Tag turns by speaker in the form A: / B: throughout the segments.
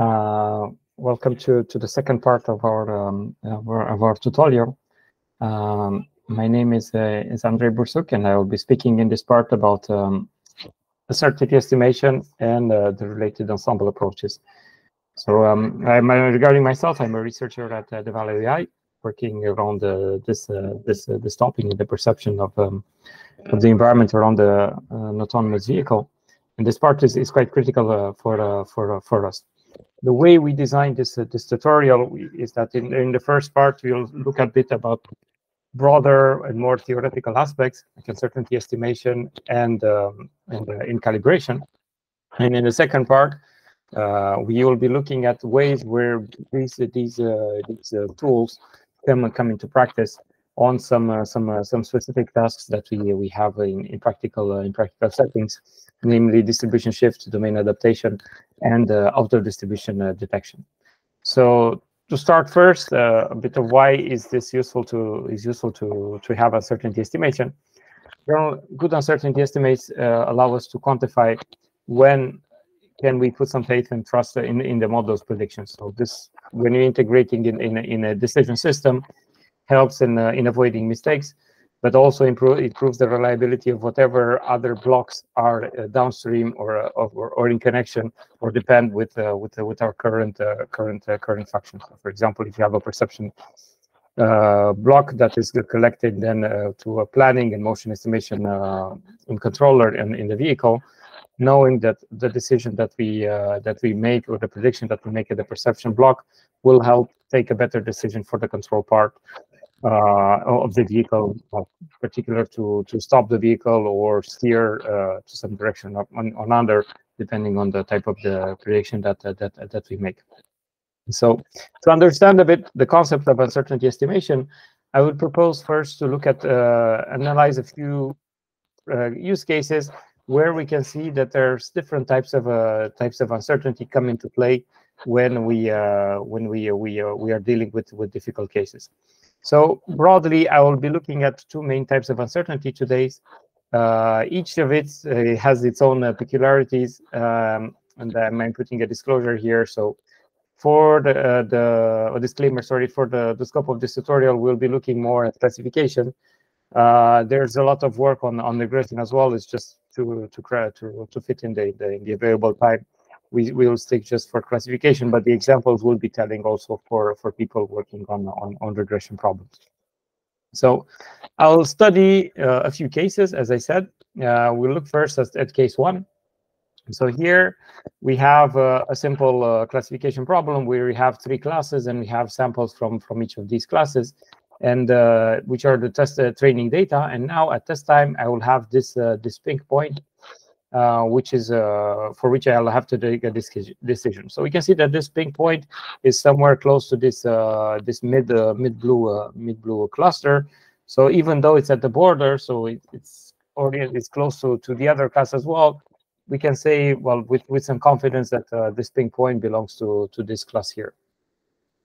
A: Uh, welcome to, to the second part of our, um, of our, of our tutorial. Um, my name is, uh, is Andrei Bursuc, and I will be speaking in this part about um, uncertainty estimation and uh, the related ensemble approaches. So um, I'm, uh, regarding myself, I'm a researcher at uh, Valeo AI, working around uh, this uh, this uh, this topic the perception of um, of the environment around the an autonomous vehicle. And this part is, is quite critical for for for us the way we designed this uh, this tutorial is that in, in the first part we'll look a bit about broader and more theoretical aspects like uncertainty estimation and um, and uh, in calibration and in the second part uh, we will be looking at ways where these these uh, these uh, tools can come into practice on some uh, some some specific tasks that we we have in, in practical in practical settings namely distribution shift, domain adaptation, and uh, outer distribution uh, detection. So to start first, uh, a bit of why is this useful to is useful to to have uncertainty estimation. Good uncertainty estimates uh, allow us to quantify when can we put some faith and trust in in the model's predictions. So this, when you're integrating in in a, in a decision system, helps in uh, in avoiding mistakes but also improve, improves the reliability of whatever other blocks are uh, downstream or, uh, or, or in connection or depend with uh, with uh, with our current uh, current uh, current function. So for example, if you have a perception block that is collected then to a planning and motion estimation in controller and in the vehicle, knowing that the decision that we that we make or the prediction that we make at the perception block will help take a better decision for the control part of the vehicle, uh, particular to to stop the vehicle or steer uh, to some direction on, on other, depending on the type of the prediction that that that we make. So, to understand a bit the concept of uncertainty estimation, I would propose first to look at uh, analyze a few uh, use cases where we can see that there's different types of uh, types of uncertainty come into play when we when we we we are dealing with with difficult cases. So broadly, I will be looking at two main types of uncertainty today. Uh, each of it uh, has its own uh, peculiarities, um, and I'm putting a disclosure here. So for the, uh, the disclaimer, sorry, for the, the scope of this tutorial, we'll be looking more at classification. Uh, there's a lot of work on, on regression as well. It's just to to to, to fit in the, the, the available time we will stick just for classification, but the examples will be telling also for, for people working on, on, on regression problems. So I'll study uh, a few cases, as I said. Uh, we'll look first at, at case one. So here we have uh, a simple uh, classification problem where we have three classes and we have samples from, from each of these classes and uh, which are the test uh, training data. And now at test time, I will have this, this pink point uh, which is uh, for which I'll have to take a decision. So we can see that this pink point is somewhere close to this uh, this mid uh, mid blue uh, mid blue cluster. So even though it's at the border, so it, it's already it's close to to the other class as well. We can say well with with some confidence that uh, this pink point belongs to to this class here.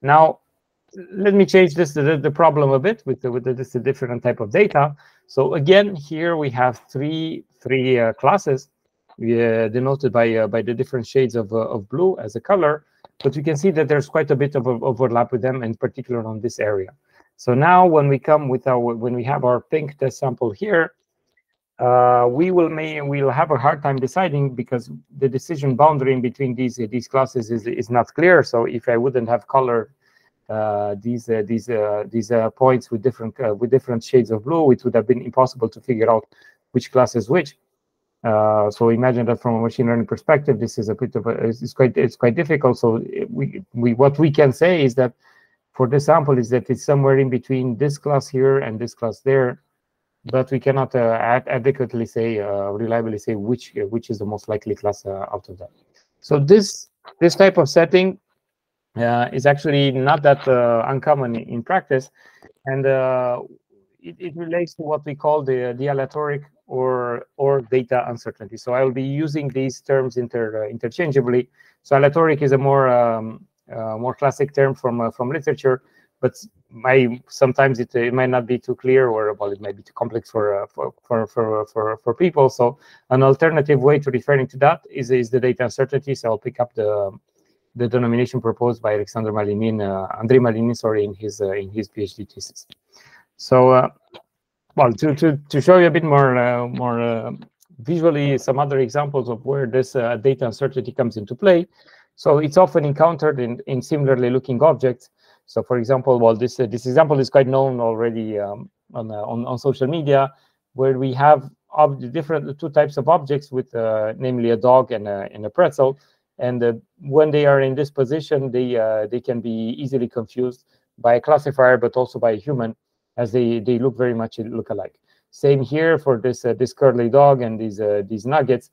A: Now let me change this the, the problem a bit with the, with the, this different type of data. So again, here we have three three classes uh, denoted by uh, by the different shades of, uh, of blue as a color, but you can see that there's quite a bit of overlap with them, in particular on this area. So now when we come with our, when we have our pink test sample here, uh, we will may we'll have a hard time deciding because the decision boundary in between these uh, these classes is is not clear. So if I wouldn't have colored uh, these these these points with different with different shades of blue, it would have been impossible to figure out which class is which. Uh, so imagine that from a machine learning perspective, this is a bit of a, it's quite it's quite difficult. So we we what we can say is that for this sample is that it's somewhere in between this class here and this class there, but we cannot uh, ad adequately say uh, reliably say which uh, which is the most likely class uh, out of that. So this this type of setting is actually not that uncommon in practice, and it, it relates to what we call the the aleatoric or or data uncertainty. So I will be using these terms inter, uh, interchangeably. So aleatoric is a more um, uh, more classic term from uh, from literature, but my sometimes it, it might not be too clear or well it might be too complex for uh, for, for for for for people. So an alternative way to referring to that is is the data uncertainty. So I'll pick up the the denomination proposed by Alexander Malinin, uh, Andrei Malinin, sorry, in his uh, in his PhD thesis. So, well, to to to show you a bit more uh, more uh, visually some other examples of where this uh, data uncertainty comes into play. So it's often encountered in in similarly looking objects. So, for example, well, this this example is quite known already um, on, on on social media, where we have different two types of objects with namely a dog and a, and a pretzel and uh, when they are in this position, they uh, they can be easily confused by a classifier, but also by a human, as they they look very much look alike. Same here for this uh, this curly dog and these uh, these nuggets.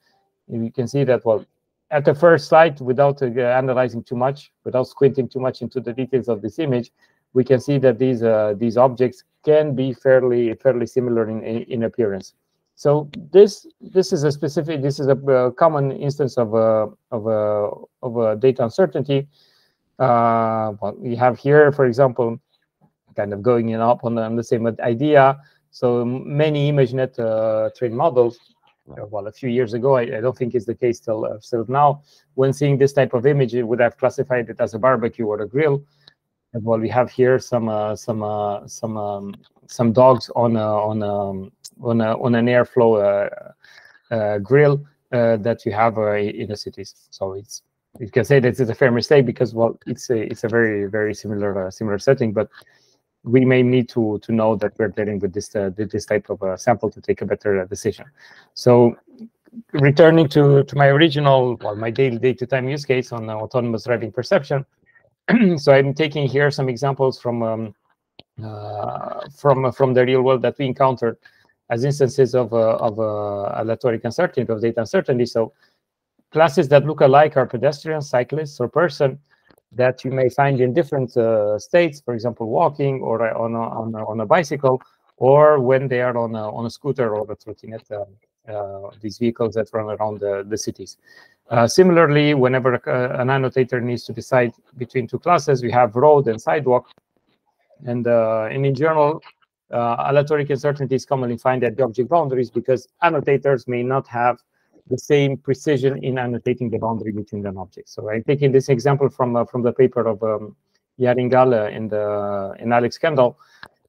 A: You can see that well at the first sight, without uh, analyzing too much, without squinting too much into the details of this image, we can see that these uh, these objects can be fairly fairly similar in in appearance. So this this is a specific this is a, common instance of a of a of a data uncertainty. Uh, well, we have here, for example, kind of going in up on the, on the same idea. So many ImageNet uh, trained models. Uh, well, a few years ago, I, I don't think it's the case till uh, still now. When seeing this type of image, it would have classified it as a barbecue or a grill. And well, we have here some uh, some uh, some um, some dogs on a, on a, um, on, a, on an airflow uh, uh, grill uh, that you have in the cities. So it's you can say that it's a fair mistake because well, it's a it's a very very similar similar setting, but we may need to to know that we're dealing with this uh, this type of uh, sample to take a better uh, decision. So returning to to my original well my daily day-to-time use case on autonomous driving perception. so I'm taking here some examples from um, from from the real world that we encountered as instances of, uh, of uh, aleatoric uncertainty, of data uncertainty. So classes that look alike are pedestrians, cyclists, or person that you may find in different uh, states, for example, walking or on a, on a, on a bicycle, or when they are on a, on a scooter or a trottinette, uh, uh, these vehicles that run around the, the cities. Uh, similarly, whenever a, an annotator needs to decide between two classes, we have road and sidewalk. And, and in general, uh, aleatoric uncertainty is commonly found at the object boundaries because annotators may not have the same precision in annotating the boundary between an object. So I'm taking this example from uh, from the paper of um, Yarin Gal and uh, and Alex Kendall,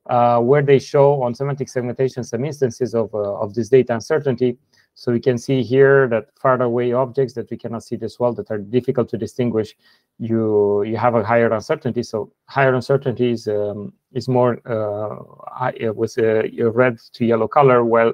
A: uh, where they show on semantic segmentation some instances of uh, of this data uncertainty. So we can see here that far away objects that we cannot see this well, that are difficult to distinguish, you you have a higher uncertainty. So higher uncertainty is um, is more uh, uh with a, a, red to yellow color, while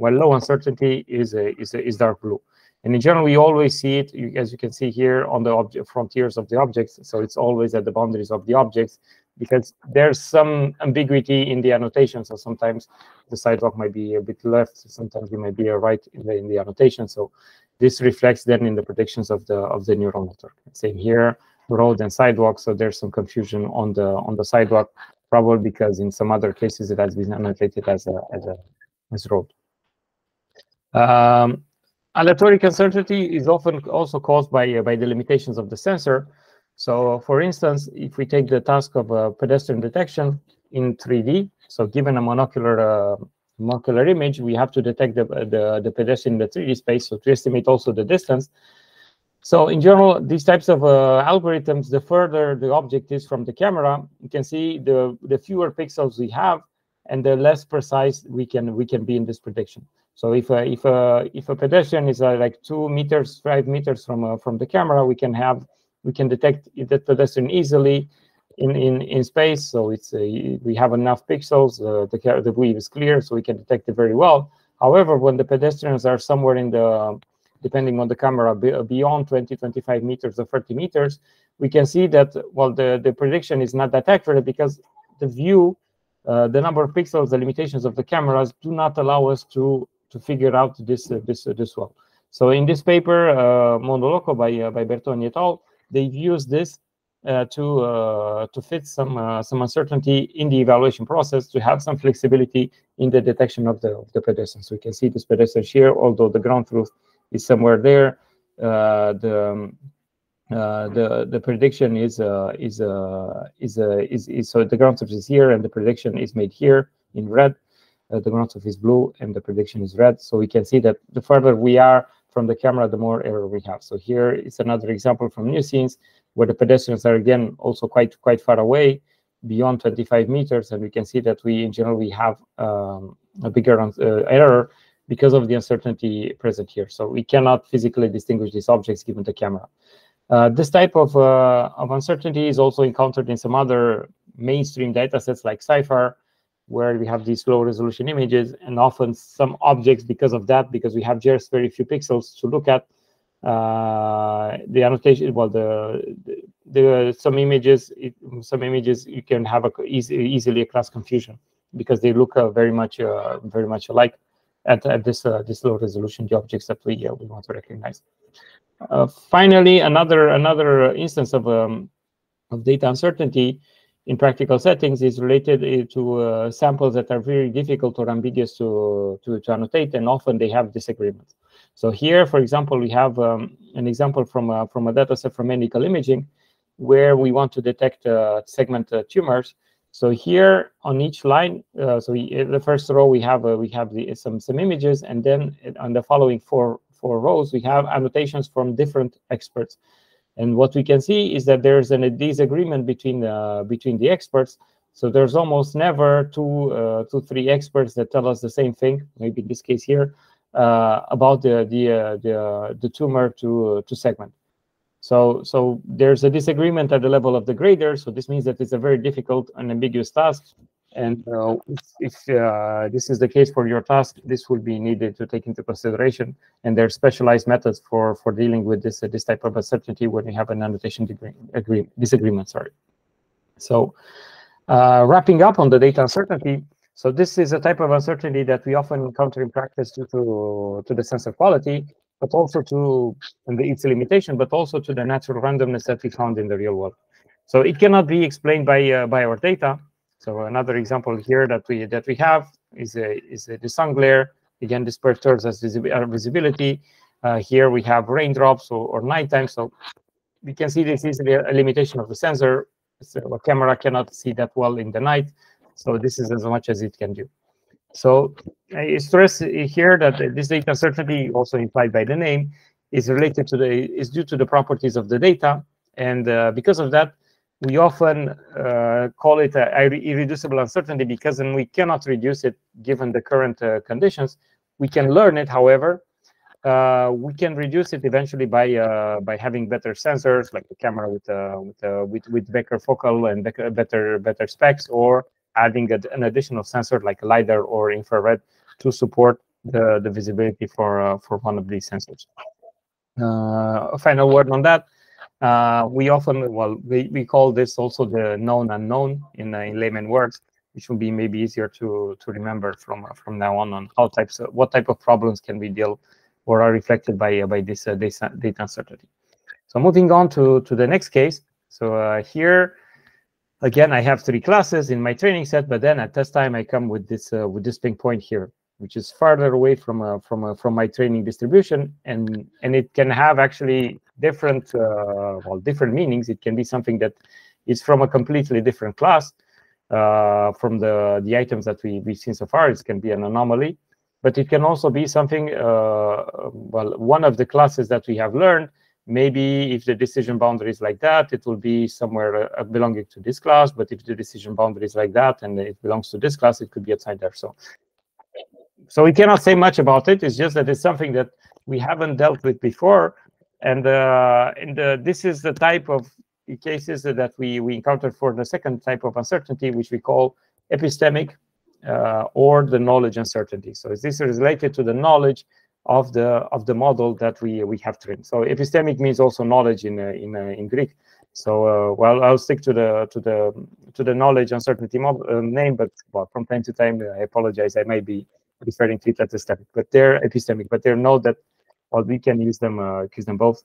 A: while low uncertainty is a, is a, is dark blue. And in general, we always see it, as you can see here, on the object frontiers of the objects. So it's always at the boundaries of the objects because there's some ambiguity in the annotation. So sometimes the sidewalk might be a bit left, sometimes it might be a right in the, in the annotation. So this reflects then in the predictions of the of the neural network. Same here, road and sidewalk. So there's some confusion on the on the sidewalk, probably because in some other cases it has been annotated as a as a as road. Um, aleatoric uncertainty is often also caused by uh, by the limitations of the sensor. So for instance, if we take the task of uh, pedestrian detection in 3D, so given a monocular uh, monocular image, we have to detect the, the, the, pedestrian in the 3D space, so to estimate also the distance. So in general, these types of uh, algorithms, the further the object is from the camera, you can see the, the fewer pixels we have and the less precise we can we can be in this prediction. So if a, if a, if a pedestrian is uh, like two meters, five meters from, uh, from the camera, we can have we can detect the pedestrian easily in, in, in space. So it's a, we have enough pixels, uh, the, the weave is clear, so we can detect it very well. However, when the pedestrians are somewhere in the, depending on the camera, beyond 20, 25 meters or 30 meters, we can see that, well, the, the prediction is not that accurate because the view, uh, the number of pixels, the limitations of the cameras do not allow us to, to figure out this, uh, this, uh, this well. So in this paper, uh, MonoLoco by, uh, by Bertoni et al., they've used this uh, to uh, to fit some uh, some uncertainty in the evaluation process to have some flexibility in the detection of the of the pedestrian. So we can see this pedestrian here, although the ground truth is somewhere there. Uh, the um, uh, the the prediction is is is, is is so the ground truth is here and the prediction is made here in red. The ground truth is blue and the prediction is red. So we can see that the further we are from the camera, the more error we have. So here is another example from nuScenes where the pedestrians are again also quite quite far away, beyond 25 meters, and we can see that we in general we have um, a bigger uh, error because of the uncertainty present here. So we cannot physically distinguish these objects given the camera. Uh, this type of, uh, of uncertainty is also encountered in some other mainstream datasets like CIFAR, where we have these low resolution images, and often some objects, because of that, because we have just very few pixels to look at, uh, the annotation, well, the, the, the some images, it, some images you can have a easy, easily a class confusion because they look uh, very much, uh, very much alike at, at this uh, this low resolution, the objects that we we want to recognize. Uh, finally, another another instance of um, of data uncertainty in practical settings is related uh, to uh, samples that are very difficult or ambiguous to, to, to, annotate, and often they have disagreements. So here, for example, we have um, an example from a, from a data set from medical imaging where we want to detect uh, segment uh, tumors. So here on each line, uh, so we, the first row we have uh, we have the, some some images, and then on the following four four rows we have annotations from different experts. And what we can see is that there's a disagreement between uh, between the experts. So there's almost never two, uh, two, three experts that tell us the same thing. Maybe in this case here uh, about the the uh, the, the tumor to to segment. So so there's a disagreement at the level of the grader. So this means that it's a very difficult and ambiguous task. And uh, if, if uh, this is the case for your task, this will be needed to take into consideration. And there are specialized methods for, for dealing with this, uh, this type of uncertainty when you have an annotation degree, agree, disagreement. Sorry. So uh, wrapping up on the data uncertainty, so this is a type of uncertainty that we often encounter in practice due to, to the sensor quality, but also to the, its limitation, but also to the natural randomness that we found in the real world. So it cannot be explained by, uh, by our data, so another example here that we that we have is a, is a, the sun glare. Again, this perturbs as uh, visibility. Uh, here we have raindrops or, or nighttime. So we can see this is a limitation of the sensor. So a camera cannot see that well in the night. So this is as much as it can do. So I stress here that this data uncertainty, also implied by the name, is related to the is due to the properties of the data, and uh, because of that, we often uh, call it irreducible uncertainty because then we cannot reduce it given the current uh, conditions. We can learn it, however, uh, we can reduce it eventually by uh, by having better sensors, like the camera with uh, with, uh, with with better focal and better better specs, or adding a, an additional sensor like lidar or infrared to support the the visibility for for one of these sensors. a final word on that uh, we often, well, we, we call this also the known unknown in, uh, in layman words, which will be maybe easier to, to remember from, uh, from now on, on how types of, what type of problems can we deal or are reflected by, uh, by this uh, data, data uncertainty. So moving on to, to the next case. So uh, here, again, I have three classes in my training set, but then at test time, I come with this, with this ping point here which is farther away from uh, from uh, from my training distribution, and and it can have actually different uh, well different meanings. It can be something that is from a completely different class from the the items that we we've seen so far. It can be an anomaly, but it can also be something well one of the classes that we have learned. Maybe if the decision boundary is like that, it will be somewhere uh, belonging to this class. But if the decision boundary is like that and it belongs to this class, it could be outside there. So so we cannot say much about it. It's just that it's something that we haven't dealt with before. And, uh, and uh, this is the type of cases that we, we encountered for the second type of uncertainty, which we call epistemic uh, or the knowledge uncertainty. So this is related to the knowledge of the of the model that we we have trained. So epistemic means also knowledge in uh, in uh, in Greek. So uh, well, I'll stick to the to the to the knowledge uncertainty name, but well, from time to time, I apologize. I might be referring to it as epistemic, but they're epistemic, but they're know that well, we can use them uh, use them both.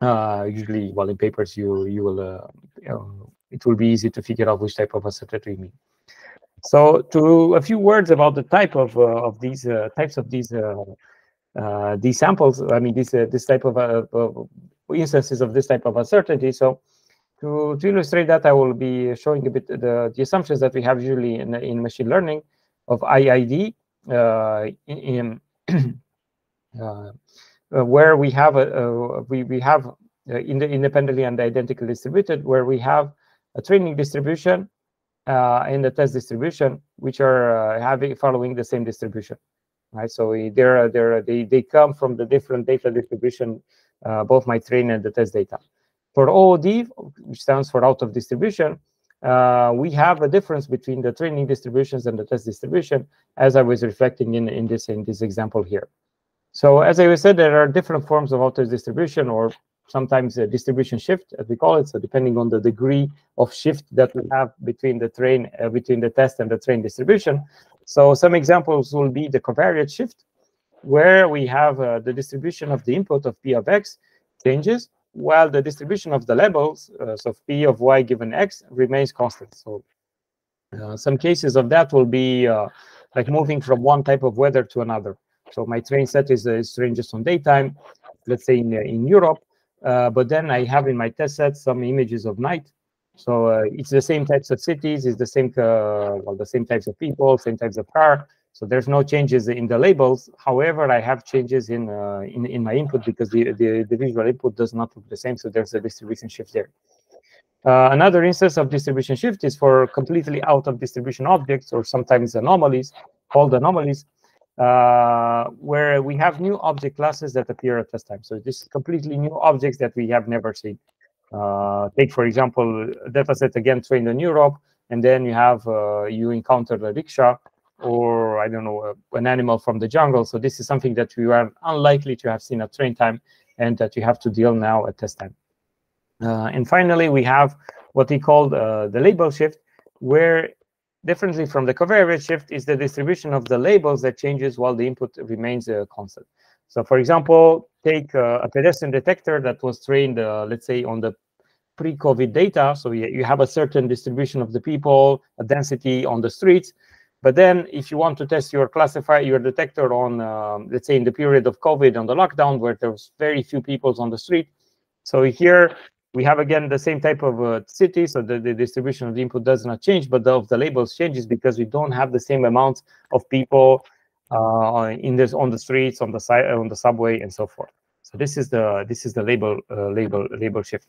A: Uh, usually, well, in papers, you you will uh, you know, it will be easy to figure out which type of uncertainty we mean. So, to a few words about the type of uh, of these uh, types of these uh, these samples. I mean, this this type of, of instances of this type of uncertainty. So, to, to illustrate that, I will be showing a bit the, the assumptions that we have usually in, in machine learning of IID in, uh, uh, where we have a, we we have in the independently and identically distributed, where we have a training distribution uh, and the test distribution, which are uh, having following the same distribution, right? So they're, they're, they they come from the different data distribution, uh, both my train and the test data. For OOD, which stands for out of distribution, uh, we have a difference between the training distributions and the test distribution, as I was reflecting in in this in this example here. So as I said, there are different forms of of distribution, or sometimes a distribution shift, as we call it. So depending on the degree of shift that we have between the train, uh, between the test and the train distribution. So some examples will be the covariate shift, where we have uh, the distribution of the input of p of x changes, while the distribution of the labels, uh, so p of y given x, remains constant. So uh, some cases of that will be uh, like moving from one type of weather to another. So my train set is, is ranges on daytime, let's say in, in Europe, uh, but then I have in my test set some images of night. So uh, it's the same types of cities, it's the same uh, well, the same types of people, same types of car. So there's no changes in the labels. However, I have changes in uh, in, in my input because the, the, the visual input does not look the same. So there's a distribution shift there. Uh, another instance of distribution shift is for completely out of distribution objects or sometimes anomalies called anomalies uh, where we have new object classes that appear at test time. So this is completely new objects that we have never seen. Uh, take, for example, a data set again trained in Europe, and then you have uh, you encounter a rickshaw or I don't know an animal from the jungle. So this is something that we are unlikely to have seen at train time, and that you have to deal now at test time. Uh, and finally, we have what we call uh, the label shift, where differently from the covariate shift is the distribution of the labels that changes while the input remains uh, constant. So for example, take uh, a pedestrian detector that was trained, uh, let's say, on the pre-COVID data. So you have a certain distribution of the people, a density on the streets. But then if you want to test your classifier, your detector on, um, let's say, in the period of COVID on the lockdown, where there was very few people on the street. So here we have again the same type of uh, city, so the, the distribution of the input does not change, but the, of the labels changes because we don't have the same amount of people uh, in this on the streets, on the side, on the subway, and so forth. So this is the this is the label uh, label label shift.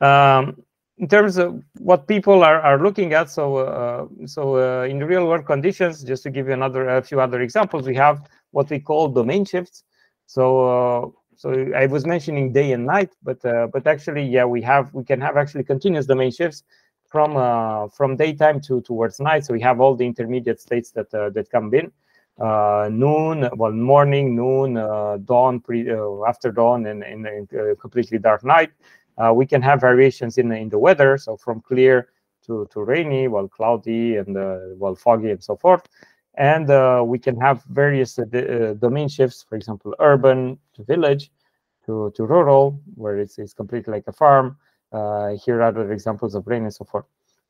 A: Um, in terms of what people are, are looking at, so uh, so uh, in real world conditions, just to give you another a few other examples, we have what we call domain shifts. So uh, so I was mentioning day and night, but uh, but actually, yeah, we have we can have actually continuous domain shifts from uh, from daytime to towards night. So we have all the intermediate states that uh, that come in. Noon, well, morning, noon, dawn, pre, after dawn, and in completely dark night. We can have variations in in the weather, so from clear to to rainy, well, cloudy, and well, foggy, and so forth and uh, we can have various uh, uh, domain shifts, for example, urban to village to, to rural, where it's, it's completely like a farm. Uh, here are other examples of rain and so forth.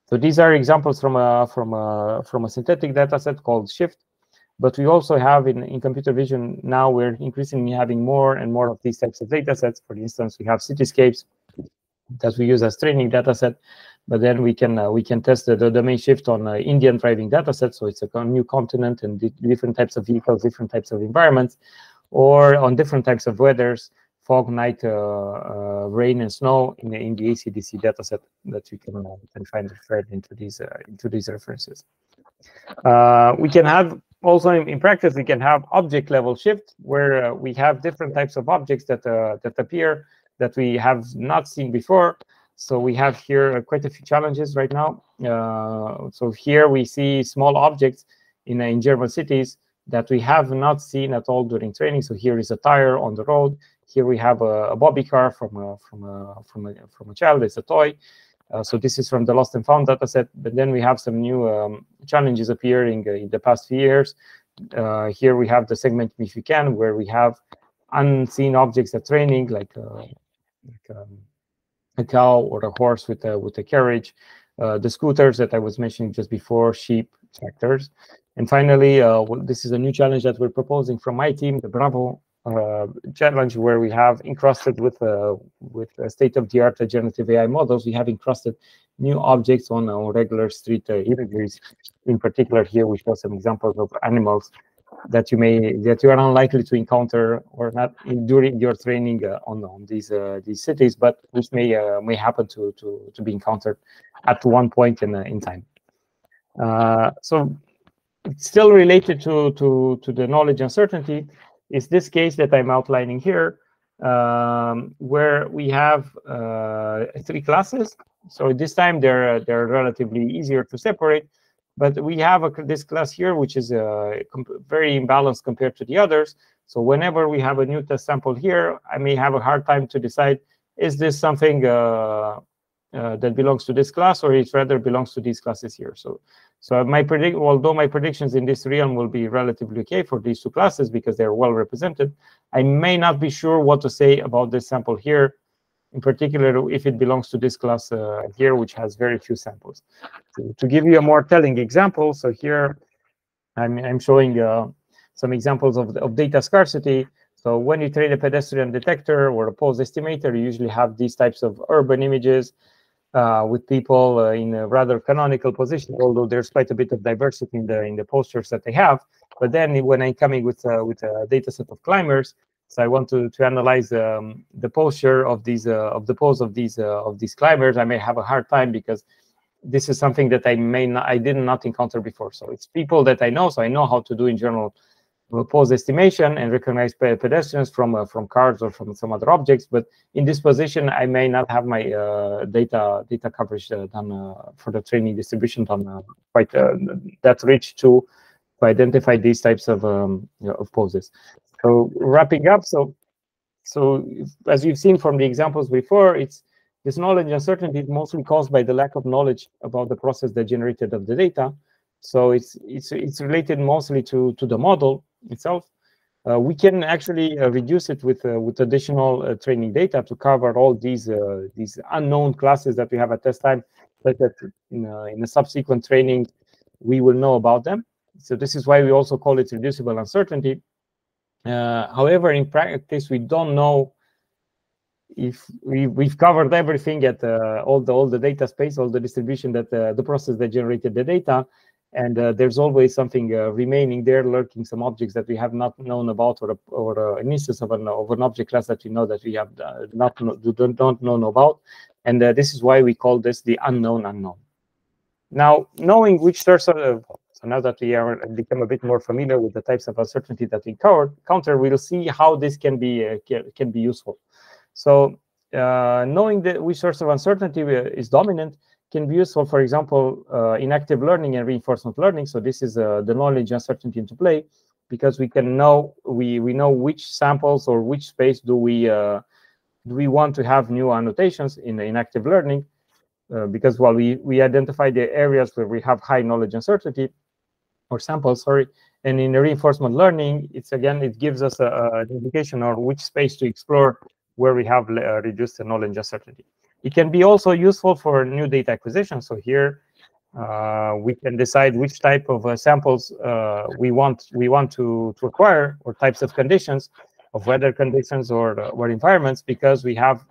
A: So these are examples from a, from a, from a synthetic data set called shift. But we also have in, in computer vision, now we're increasingly having more and more of these types of data sets. For instance, we have cityscapes that we use as training data set but then we can uh, we can test the, the domain shift on uh, Indian driving data set. So it's a new continent and different types of vehicles, different types of environments, or on different types of weathers, fog, night, uh, uh rain, and snow in the, in the ACDC data set that you can uh, can find referred into these uh, into these references. we can have also in, in, practice we can have object level shift where we have different types of objects that that appear that we have not seen before so we have here uh, quite a few challenges right now. Uh, so here we see small objects in, uh, in German cities that we have not seen at all during training. So here is a tire on the road. Here we have a, a bobby car from a, from a, from a, from a child. It's a toy. Uh, so this is from the lost and found dataset. But then we have some new um, challenges appearing uh, in the past few years. Uh, here we have the segment if you can, where we have unseen objects at training, like, like um, a cow or a horse with a with a carriage, uh, the scooters that I was mentioning just before, sheep, tractors, and finally, uh, well, this is a new challenge that we're proposing from my team, the Bravo uh, challenge, where we have encrusted with uh, with state-of-the-art generative AI models, we have encrusted new objects on, on regular street uh, imageries. In particular, here we show some examples of animals that you may that you are unlikely to encounter or not in, during your training uh, on, on these uh, these cities, but which may uh, may happen to to to be encountered at one point in in time. so it's still related to to to the knowledge uncertainty is this case that I'm outlining here, um, where we have uh, three classes. So this time they're they're relatively easier to separate, but we have a, this class here which is uh, very imbalanced compared to the others. So whenever we have a new test sample here, I may have a hard time to decide is this something uh, uh, that belongs to this class or it rather belongs to these classes here. So so my predict, although my predictions in this realm will be relatively okay for these two classes because they're well represented, I may not be sure what to say about this sample here, in particular if it belongs to this class uh, here, which has very few samples. To give you a more telling example, so here I'm, I'm showing uh, some examples of, of data scarcity. So when you train a pedestrian detector or a pose estimator, you usually have these types of urban images uh, with people uh, in a rather canonical position, although there's quite a bit of diversity in the in the postures that they have. But then when I'm coming with uh, with a data set of climbers, so I want to to analyze um, the posture of these uh, of the pose of these uh, of these climbers, I may have a hard time because this is something that I may not I did not encounter before. So it's people that I know, so I know how to do in general pose estimation and recognize pedestrians from uh, from cars or from some other objects. But in this position, I may not have my uh, data data coverage uh, done uh, for the training distribution done uh, quite uh, that rich to, to identify these types of um, you know, of poses. So wrapping up, so so as you've seen from the examples before, it's this knowledge uncertainty is mostly caused by the lack of knowledge about the process that generated of the data. So it's it's it's related mostly to to the model itself. Uh, we can actually uh, reduce it with uh, with additional uh, training data to cover all these uh, these unknown classes that we have at test time, but that in a, in a subsequent training we will know about them. So this is why we also call it reducible uncertainty. Uh, however, in practice, we don't know if we, we've covered everything at all the all the data space, all the distribution that the process that generated the data, and uh, there's always something uh, remaining there lurking some objects that we have not known about or, or uh, an instance of an, of an object class that we know that we have uh, not don't, don't know about. And uh, this is why we call this the unknown unknown. Now knowing which sorts of so now that we are become a bit more familiar with the types of uncertainty that we counter we'll see how this can be uh, can be useful so knowing that which source of uncertainty is dominant can be useful, for example, uh, in active learning and reinforcement learning. So this is uh, the knowledge uncertainty into play because we can know we we know which samples or which space do we uh, do we want to have new annotations in in active learning uh, because while we we identify the areas where we have high knowledge uncertainty or samples, sorry, and in reinforcement learning, it's again it gives us an indication of which space to explore where we have uh, reduced the knowledge uncertainty. It can be also useful for new data acquisition. So here uh, we can decide which type of uh, samples uh, we want we want to, to acquire or types of conditions of weather conditions or, uh, or environments because we have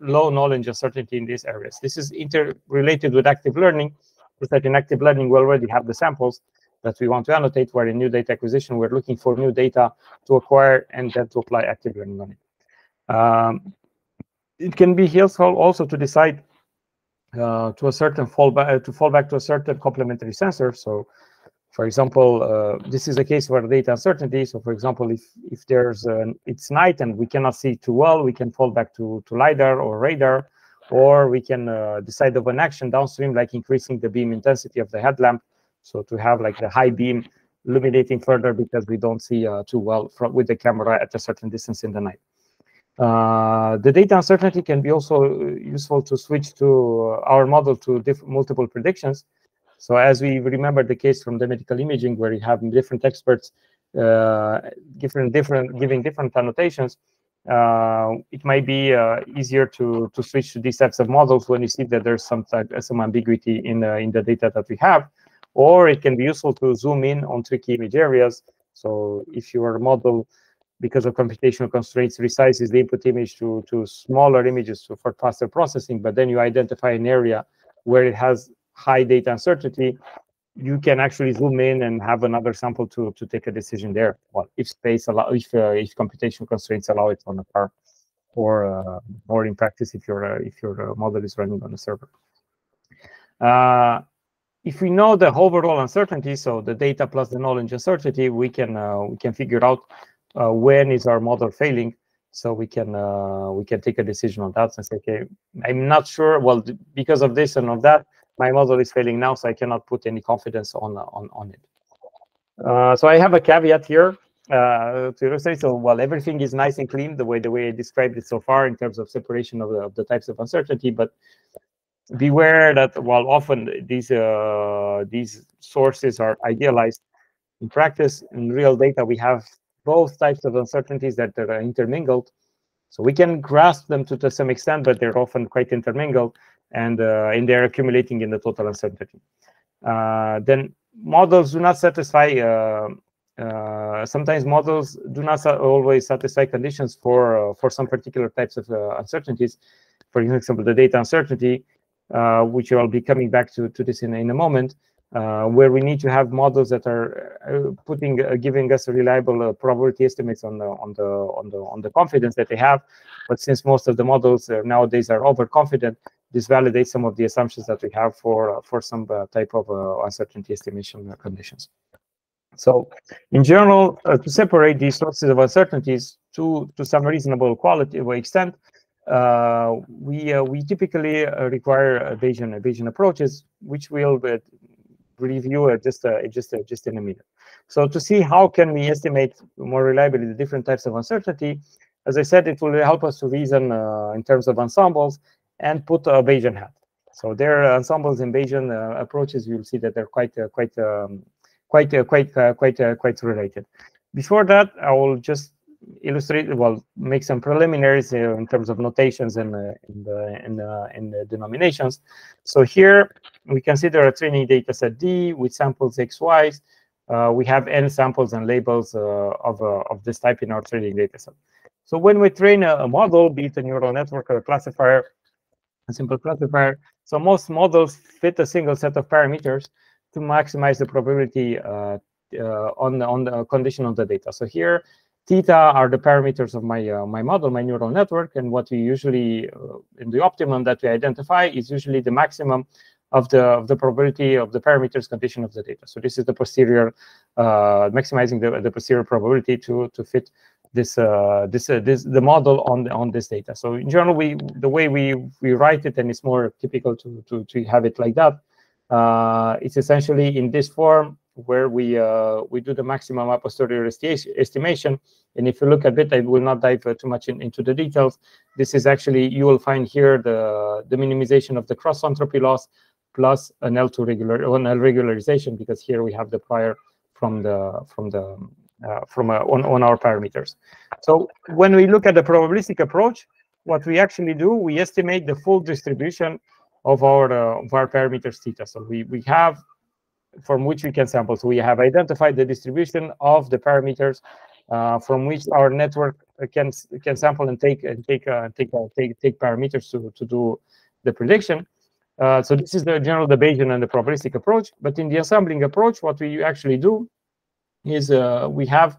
A: low knowledge uncertainty in these areas. This is interrelated with active learning, is that in active learning we already have the samples that we want to annotate, where in new data acquisition we're looking for new data to acquire and then to apply active learning on it. Um, it can be useful also to decide uh, to a certain fallback uh, to fall back to a certain complementary sensor. So, for example, uh, this is a case where data uncertainty. So, for example, if if there's an, it's night and we cannot see too well, we can fall back to to lidar or radar, or we can uh, decide of an action downstream, like increasing the beam intensity of the headlamp, so to have like the high beam illuminating further because we don't see uh, too well from, with the camera at a certain distance in the night. Uh, the data uncertainty can be also uh, useful to switch to our model to multiple predictions. So as we remember the case from the medical imaging where you have different experts uh, different, different, giving different annotations, uh, it might be uh, easier to, to switch to these types of models when you see that there's some type, some ambiguity in, in the data that we have. Or it can be useful to zoom in on tricky image areas. So if your model because of computational constraints, resizes the input image to, to smaller images for faster processing, but then you identify an area where it has high data uncertainty, you can actually zoom in and have another sample to to take a decision there. Well, if space allow, if uh, if computational constraints allow it on the car, or uh, or in practice if your uh, if your uh, model is running on a server. Uh, if we know the overall uncertainty, so the data plus the knowledge uncertainty, we can uh, we can figure out when is our model failing so we can uh, we can take a decision on that and say okay i'm not sure well because of this and of that my model is failing now, so I cannot put any confidence on on on it. Uh, so I have a caveat here uh, to illustrate. So while everything is nice and clean the way the way I described it so far in terms of separation of the, of the types of uncertainty, but beware that while often these uh, these sources are idealized, in practice, in real data, we have both types of uncertainties that are intermingled. So we can grasp them to, to some extent, but they're often quite intermingled and uh, and they're accumulating in the total uncertainty. Uh, then models do not satisfy. Uh, sometimes models do not always satisfy conditions for for some particular types of uncertainties. For example, the data uncertainty, which I'll be coming back to to this in, in a moment. Uh, where we need to have models that are uh, putting uh, giving us reliable probability estimates on the on the on the on the confidence that they have but since most of the models nowadays are overconfident this validates some of the assumptions that we have for uh, for some uh, type of uh, uncertainty estimation conditions. So, in general, to separate these sources of uncertainties to to some reasonable quality or extent, uh, we uh, we typically uh, require Bayesian Bayesian approaches, which we'll review just just just in a minute. So to see how can we estimate more reliably the different types of uncertainty, as I said, it will help us to reason in terms of ensembles and put a Bayesian hat. So there are ensembles in Bayesian uh, approaches. You'll see that they're quite, uh, quite, um, quite, uh, quite, quite, quite related. Before that, I will just illustrate, well, make some preliminaries in terms of notations and in, the, in, the, in the denominations. So here we consider a training data set D with samples X, Y. Uh, we have n samples and labels uh, of, uh, of this type in our training data set. So when we train a, a, model, be it a neural network or a classifier, a simple classifier. So most models fit a single set of parameters to maximize the probability uh, uh, on the on the condition of the data. So here, theta are the parameters of my uh, my model, my neural network, and what we usually uh, in the optimum that we identify is usually the maximum of the of the probability of the parameters condition of the data. So this is the posterior uh, maximizing the the posterior probability to to fit this uh, this uh, this the model on the, on this data. So in general, we the way we we write it, and it's more typical to to to have it like that. Uh, it's essentially in this form where we uh, we do the maximum a posteriori estimation. And if you look at it, I will not dive uh, too much in, into the details. This is actually you will find here the the minimization of the cross entropy loss plus an L2 regular an L regularization because here we have the prior from the from the uh, from uh, on, on our parameters. So when we look at the probabilistic approach, what we actually do, we estimate the full distribution of our uh, of our parameters theta. So we we have from which we can sample. So we have identified the distribution of the parameters uh, from which our network can can sample and take and take uh, take uh, take take parameters to to do the prediction. so this is the general the Bayesian and the probabilistic approach. But in the ensembling approach, what we actually do is uh, we have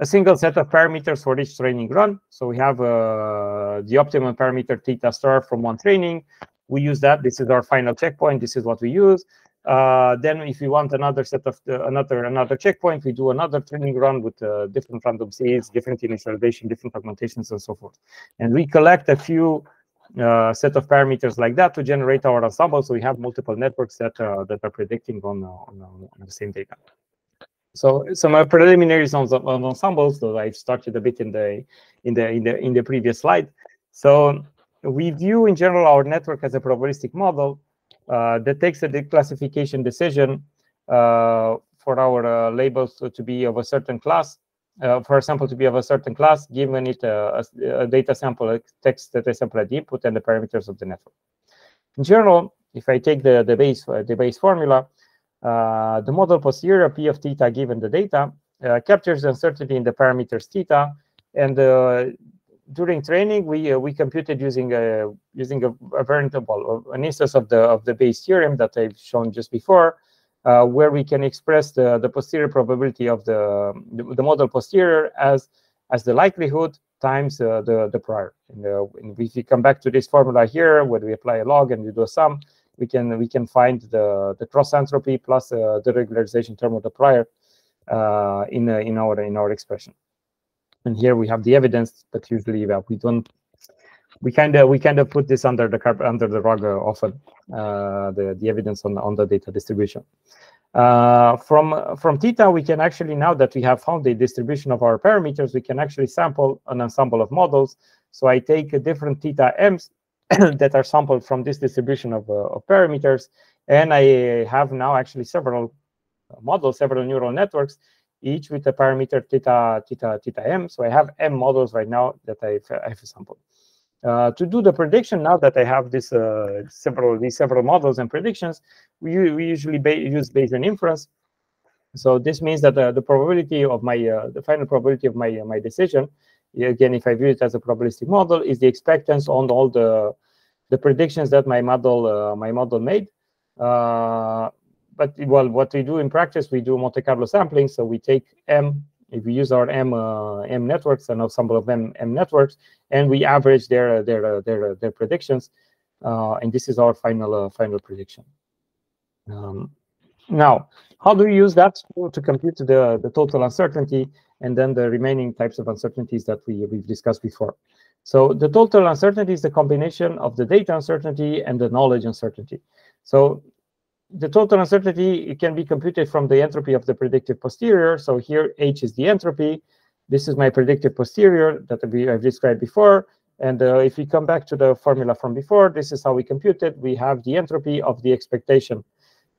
A: a single set of parameters for each training run. So we have uh, the optimum parameter theta star from one training. We use that. This is our final checkpoint. This is what we use. Uh, then if we want another set of the, another another checkpoint, we do another training run with uh, different random seeds, different initialization, different augmentations, and so forth. And we collect a few uh, set of parameters like that to generate our ensemble. So we have multiple networks that uh, that are predicting on, on, on the same data. So some uh, preliminaries on, on ensembles, though I've started a bit in the in the in the in the previous slide. So we view in general our network as a probabilistic model uh, that takes a declassification decision uh, for our uh, labels to, be of a certain class. Uh, for example, to be of a certain class, given it a, a, data sample, a text data sample at the input, and the parameters of the network. In general, if I take the the Bayes uh, the Bayes formula, uh, the model posterior P of theta given the data uh, captures uncertainty in the parameters theta. And uh, during training, we we computed using a using a, a variable, an instance of the of the Bayes theorem that I've shown just before. uh, where we can express the, the posterior probability of the, the, model posterior as, as the likelihood times uh, the, the prior. And, uh, if we come back to this formula here, where we apply a log and we do a sum, we can we can find the, the cross entropy plus uh, the regularization term of the prior uh, in, uh, in, our, in our expression. And here we have the evidence, but usually well, we don't we kind of we kind of put this under the carpet under the rug uh, often uh, the the evidence on on the data distribution. Uh, from from theta, we can actually now that we have found the distribution of our parameters, we can actually sample an ensemble of models. So I take a different theta m's that are sampled from this distribution of, uh, of parameters, and I have now actually several models, several neural networks, each with a parameter theta theta theta m. So I have m models right now that I've, I've sampled. Uh, to do the prediction, now that I have this uh, several these several models and predictions, we, we usually ba use Bayesian inference. So this means that uh, the probability of my uh, the final probability of my uh, my decision, again, if I view it as a probabilistic model, is the expectance on all the the predictions that my model my model made. But well, what we do in practice, we do Monte Carlo sampling. So we take m if we use our M uh, M networks, an ensemble of M M networks, and we average their their their their predictions, uh, and this is our final uh, final prediction. Um, now, how do we use that to, to compute the the total uncertainty and then the remaining types of uncertainties that we we've discussed before? So the total uncertainty is the combination of the data uncertainty and the knowledge uncertainty. So the total uncertainty can be computed from the entropy of the predictive posterior. So here H is the entropy. This is my predictive posterior that I've described before. And uh, if we come back to the formula from before, this is how we compute it. We have the entropy of the expectation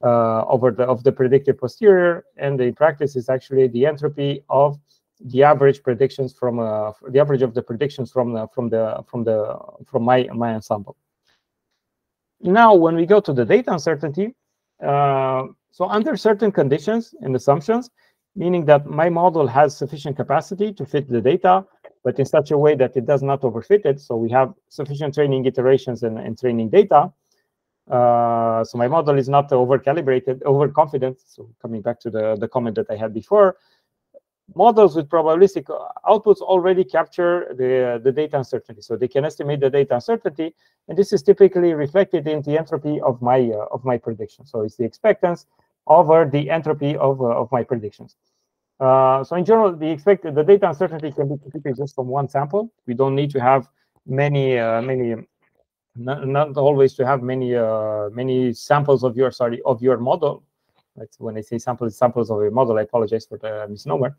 A: uh, over the of the predictive posterior, and in practice is actually the entropy of the average predictions from uh, the average of the predictions from the from the from the from my my ensemble. Now, when we go to the data uncertainty, so under certain conditions and assumptions, meaning that my model has sufficient capacity to fit the data, but in such a way that it does not overfit it. So we have sufficient training iterations and, and training data. Uh, so my model is not over-calibrated, overconfident. So coming back to the, the comment that I had before, models with probabilistic outputs already capture the, the data uncertainty. So they can estimate the data uncertainty, and this is typically reflected in the entropy of my uh, of my prediction. So it's the expectance over the entropy of, uh, of my predictions. Uh, so in general, the expected the data uncertainty can be computed just from one sample. We don't need to have many uh, many not, not, always to have many uh, many samples of your sorry of your model Right? When I say samples, samples of a model, I apologize for the misnomer.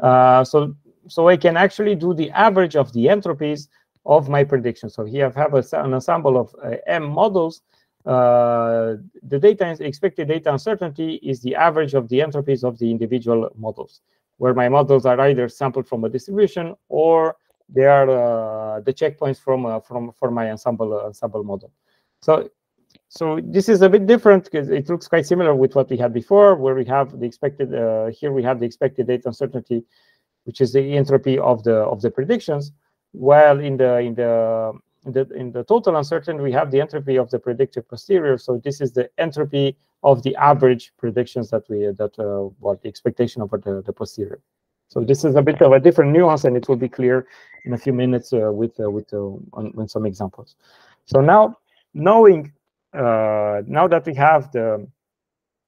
A: Uh, so, so I can actually do the average of the entropies of my prediction. So here I have a, an ensemble of uh, M models. Uh, the data expected data uncertainty is the average of the entropies of the individual models, where my models are either sampled from a distribution or they are uh, the checkpoints from uh, from for my ensemble ensemble model. So so this is a bit different because it looks quite similar with what we had before, where we have the expected, uh, here we have the expected data uncertainty, which is the entropy of the of the predictions, while in the in the in the, in the total uncertainty, we have the entropy of the predictive posterior. So this is the entropy of the average predictions that we that uh, what the expectation over the, the posterior. So this is a bit of a different nuance, and it will be clear in a few minutes uh, with uh, with uh, on, on some examples. So now knowing now that we have the,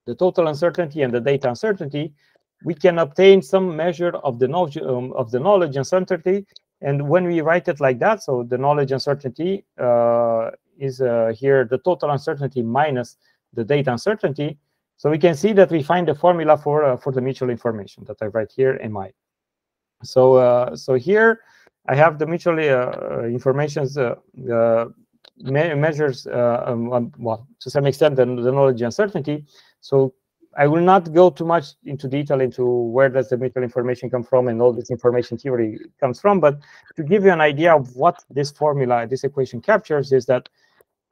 A: the total uncertainty and the data uncertainty, we can obtain some measure of the knowledge um, of the knowledge uncertainty. And when we write it like that, so the knowledge uncertainty uh, is uh, here the total uncertainty minus the data uncertainty. So we can see that we find the formula for uh, for the mutual information that I write here my. So uh, so here I have the mutual uh, informations me measures, uh, um, well, to some extent, the, the knowledge uncertainty. So I will not go too much into detail into where does the mutual information come from and all this information theory comes from, but to give you an idea of what this formula, this equation captures is that,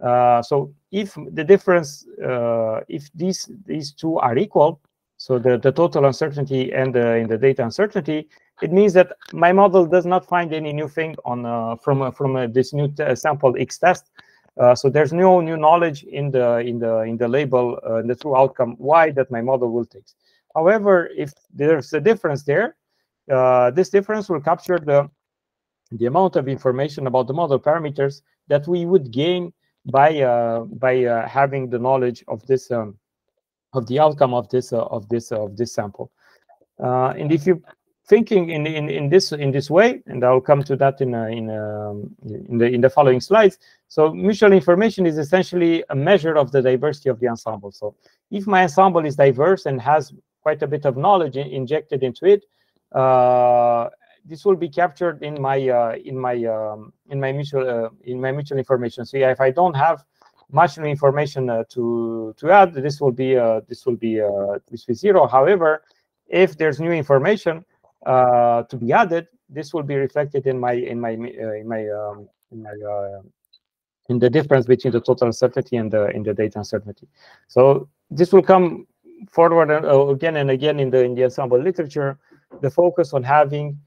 A: uh, so if the difference, uh, if these these two are equal, so the, the total uncertainty and the, in the data uncertainty, it means that my model does not find any new thing on uh, from uh, from uh, this new sample X test Uh, so there's no new knowledge in the in the in the label, uh, in the true outcome y that my model will take. However, if there's a difference there, uh, this difference will capture the the amount of information about the model parameters that we would gain by uh, by uh, having the knowledge of this um, of the outcome of this uh, of this of this sample. and if you thinking in, in in this in this way, and I'll come to that in in um, in the in the following slides. So mutual information is essentially a measure of the diversity of the ensemble. So if my ensemble is diverse and has quite a bit of knowledge in, injected into it, uh, this will be captured in my uh, in my um, in my mutual uh, in my mutual information. So yeah, if I don't have much new information uh, to to add, this will be uh, this will be uh, this will be zero. However, if there's new information uh, to be added, this will be reflected in my in my in my um, in my uh, in the difference between the total uncertainty and the in the data uncertainty. So this will come forward again and again in the in the ensemble literature. The focus on having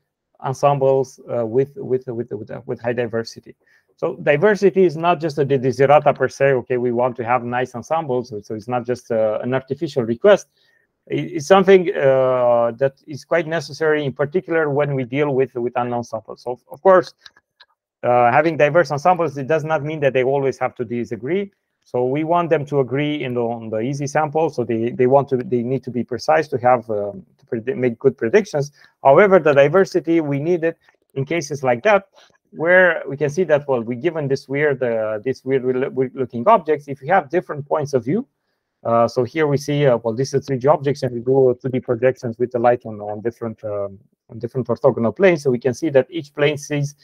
A: ensembles uh, with, with, with, with, with high diversity. So diversity is not just a desiderata per se, okay, we want to have nice ensembles, so it's not just uh, an artificial request. It's something uh, that is quite necessary, in particular when we deal with, with unknown samples. So of course, uh, having diverse ensembles, it does not mean that they always have to disagree. So we want them to agree in the, on the easy sample. So they, they want to they need to be precise to have um, to make good predictions. However, the diversity we need it in cases like that, where we can see that well, we given this weird uh, this weird looking objects, if you have different points of view. Uh, so here we see uh, well, this is 3D objects, and we do 2D projections with the light on on different um, on different orthogonal planes. So we can see that each plane sees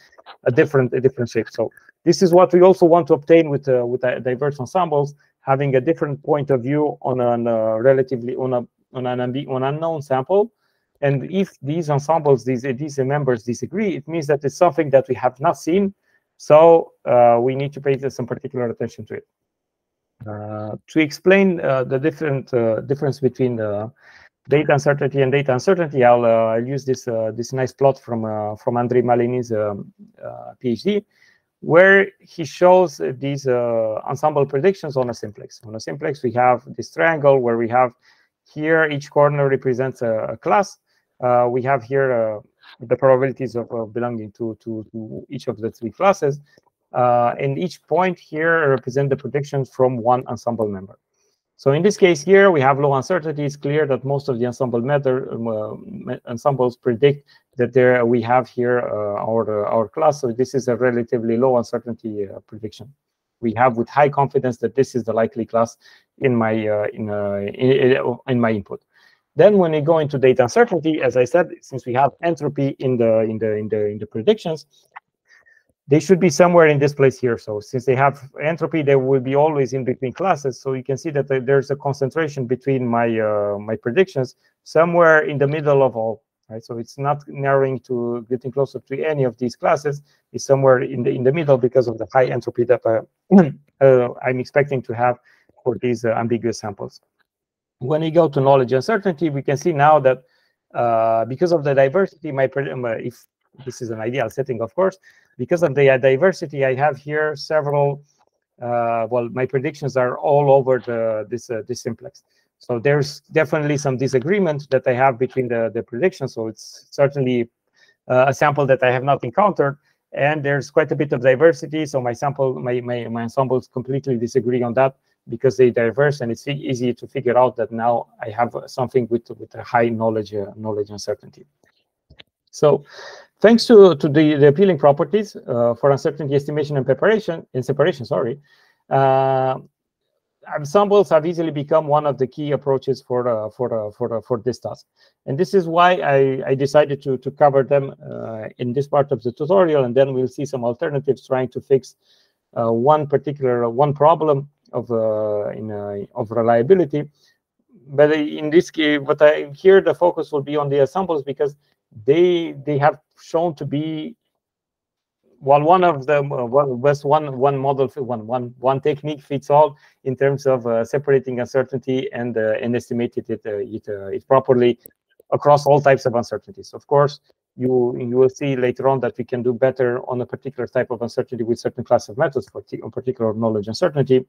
A: a different a different shape. So this is what we also want to obtain with uh, with diverse ensembles, having a different point of view on a relatively on a on an on unknown sample. And if these ensembles, these these members disagree, it means that it's something that we have not seen. So uh, we need to pay some particular attention to it. Uh, to explain uh, the different uh, difference between data uncertainty and data uncertainty, I'll, I'll use this this nice plot from from Andrei Malinin's um, PhD where he shows these ensemble predictions on a simplex. On a simplex, we have this triangle where we have here each corner represents a, a class. Uh, we have here uh, the probabilities of, of belonging to, to, to, each of the three classes. Uh, and each point here represent the predictions from one ensemble member. So in this case here, we have low uncertainty. It's clear that most of the ensemble method, um, uh, ensembles predict that there we have here uh, our, uh, our class. So this is a relatively low uncertainty uh, prediction. We have with high confidence that this is the likely class in my uh, in, in, in my input. Then when we go into data uncertainty, as I said, since we have entropy in the in the in the in the predictions, they should be somewhere in this place here. So since they have entropy, they will be always in between classes. So you can see that there's a concentration between my uh, my predictions somewhere in the middle of all. Right, so it's not narrowing to getting closer to any of these classes. It's somewhere in the in the middle because of the high entropy that uh, uh, I'm expecting to have for these uh, ambiguous samples. When we go to knowledge uncertainty, we can see now that uh, because of the diversity, my if this is an ideal setting, of course. Because of the diversity, I have here several, uh, well, my predictions are all over the, this, uh, this simplex. So there's definitely some disagreement that I have between the, the predictions. So it's certainly uh, a sample that I have not encountered. And there's quite a bit of diversity. So my sample, my, my, my ensembles completely disagree on that because they diverse and it's easy to figure out that now I have something with, with a high knowledge, uh, knowledge uncertainty. So Thanks to, to the, the appealing properties uh, for uncertainty estimation and preparation and separation, sorry, uh, ensembles have easily become one of the key approaches for uh, for uh, for uh, for this task. And this is why I, I decided to to cover them uh, in this part of the tutorial, and then we'll see some alternatives trying to fix uh, one particular one problem of uh, in of reliability. But in this case, but I, here the focus will be on the ensembles because they they have shown to be well one of them uh, was one one model one one one technique fits all in terms of uh, separating uncertainty and uh, and estimated it uh, it, uh, it properly across all types of uncertainties of course you you will see later on that we can do better on a particular type of uncertainty with certain class of methods for on particular knowledge uncertainty.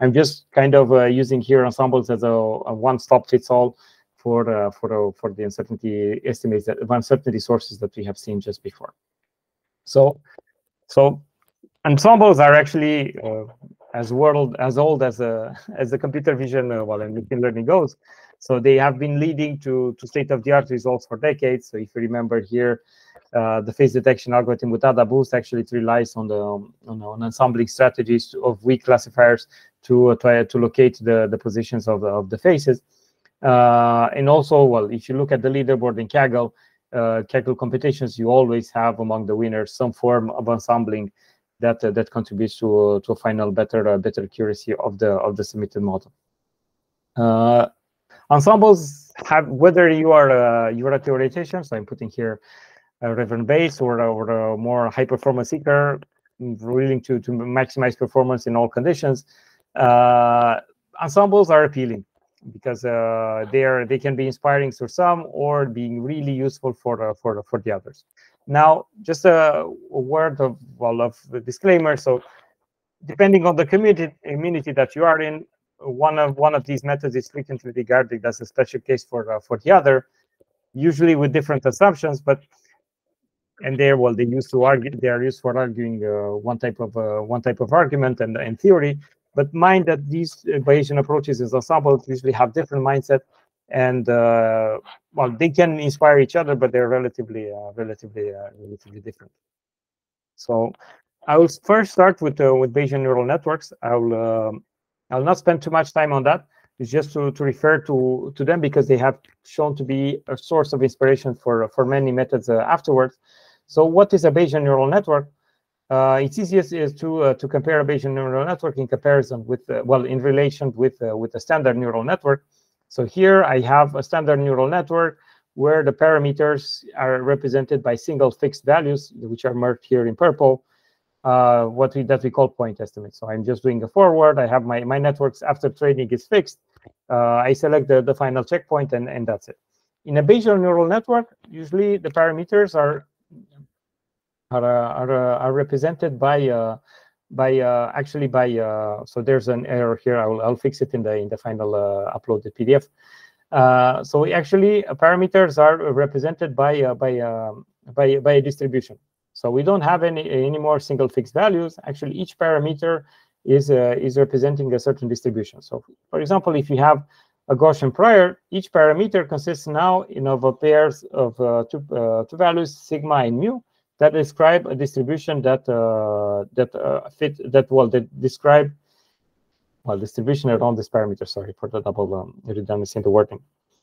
A: I'm just kind of uh, using here ensembles as a, a one-stop fits all for uh, for the for the uncertainty estimates that uncertainty sources that we have seen just before. So so ensembles are actually uh, as world as old as a as the computer vision uh, well and machine learning goes. So they have been leading to to state of the art results for decades. So if you remember here, uh, the face detection algorithm with AdaBoost actually relies on the on, on ensembling strategies of weak classifiers to uh, try to locate the the positions of the, of the faces. Uh, and also, well, if you look at the leaderboard in Kaggle, uh, Kaggle competitions, you always have among the winners some form of ensembling that uh, that contributes to uh, to a final better uh, better accuracy of the of the submitted model. Uh, ensembles have whether you are uh, you are a theoretician, so I'm putting here a reference base or or a more high performance seeker, willing to to maximize performance in all conditions. ensembles are appealing because uh, they are they can be inspiring for some or being really useful for uh, for for the others. Now, just a, a word of well of the disclaimer. So, depending on the community community that you are in, one of one of these methods is frequently regarded as a special case for uh, for the other, usually with different assumptions, but and there well they used to argue they are used for arguing uh, one type of uh, one type of argument and in theory but mind that these uh, Bayesian approaches as ensembles usually have different mindset, and uh, well, they can inspire each other, but they're relatively, uh, relatively, uh, relatively different. So I will first start with uh, with Bayesian neural networks. I'll um, I'll not spend too much time on that. It's just to, to refer to to them because they have shown to be a source of inspiration for for many methods afterwards. So what is a Bayesian neural network? Uh, it's easiest is to uh, to compare a Bayesian neural network in comparison with uh, well in relation with uh, with a standard neural network. So here I have a standard neural network where the parameters are represented by single fixed values, which are marked here in purple. Uh, what we that we call point estimates. So I'm just doing a forward. I have my my networks after training is fixed. Uh, I select the the final checkpoint and and that's it. In a Bayesian neural network, usually the parameters are are are, are represented by uh, by uh, actually by uh, so there's an error here. I'll I'll fix it in the in the final uploaded PDF. so actually, parameters are represented by by um, by by a distribution. So we don't have any any more single fixed values. Actually, each parameter is uh, is representing a certain distribution. So, for example, if you have a Gaussian prior, each parameter consists now in of a pairs of uh, two, uh, two values, sigma and mu, that describe a distribution that uh, that uh, fit that well that describe well distribution around this parameter. Sorry for the double um, redundancy in the wording.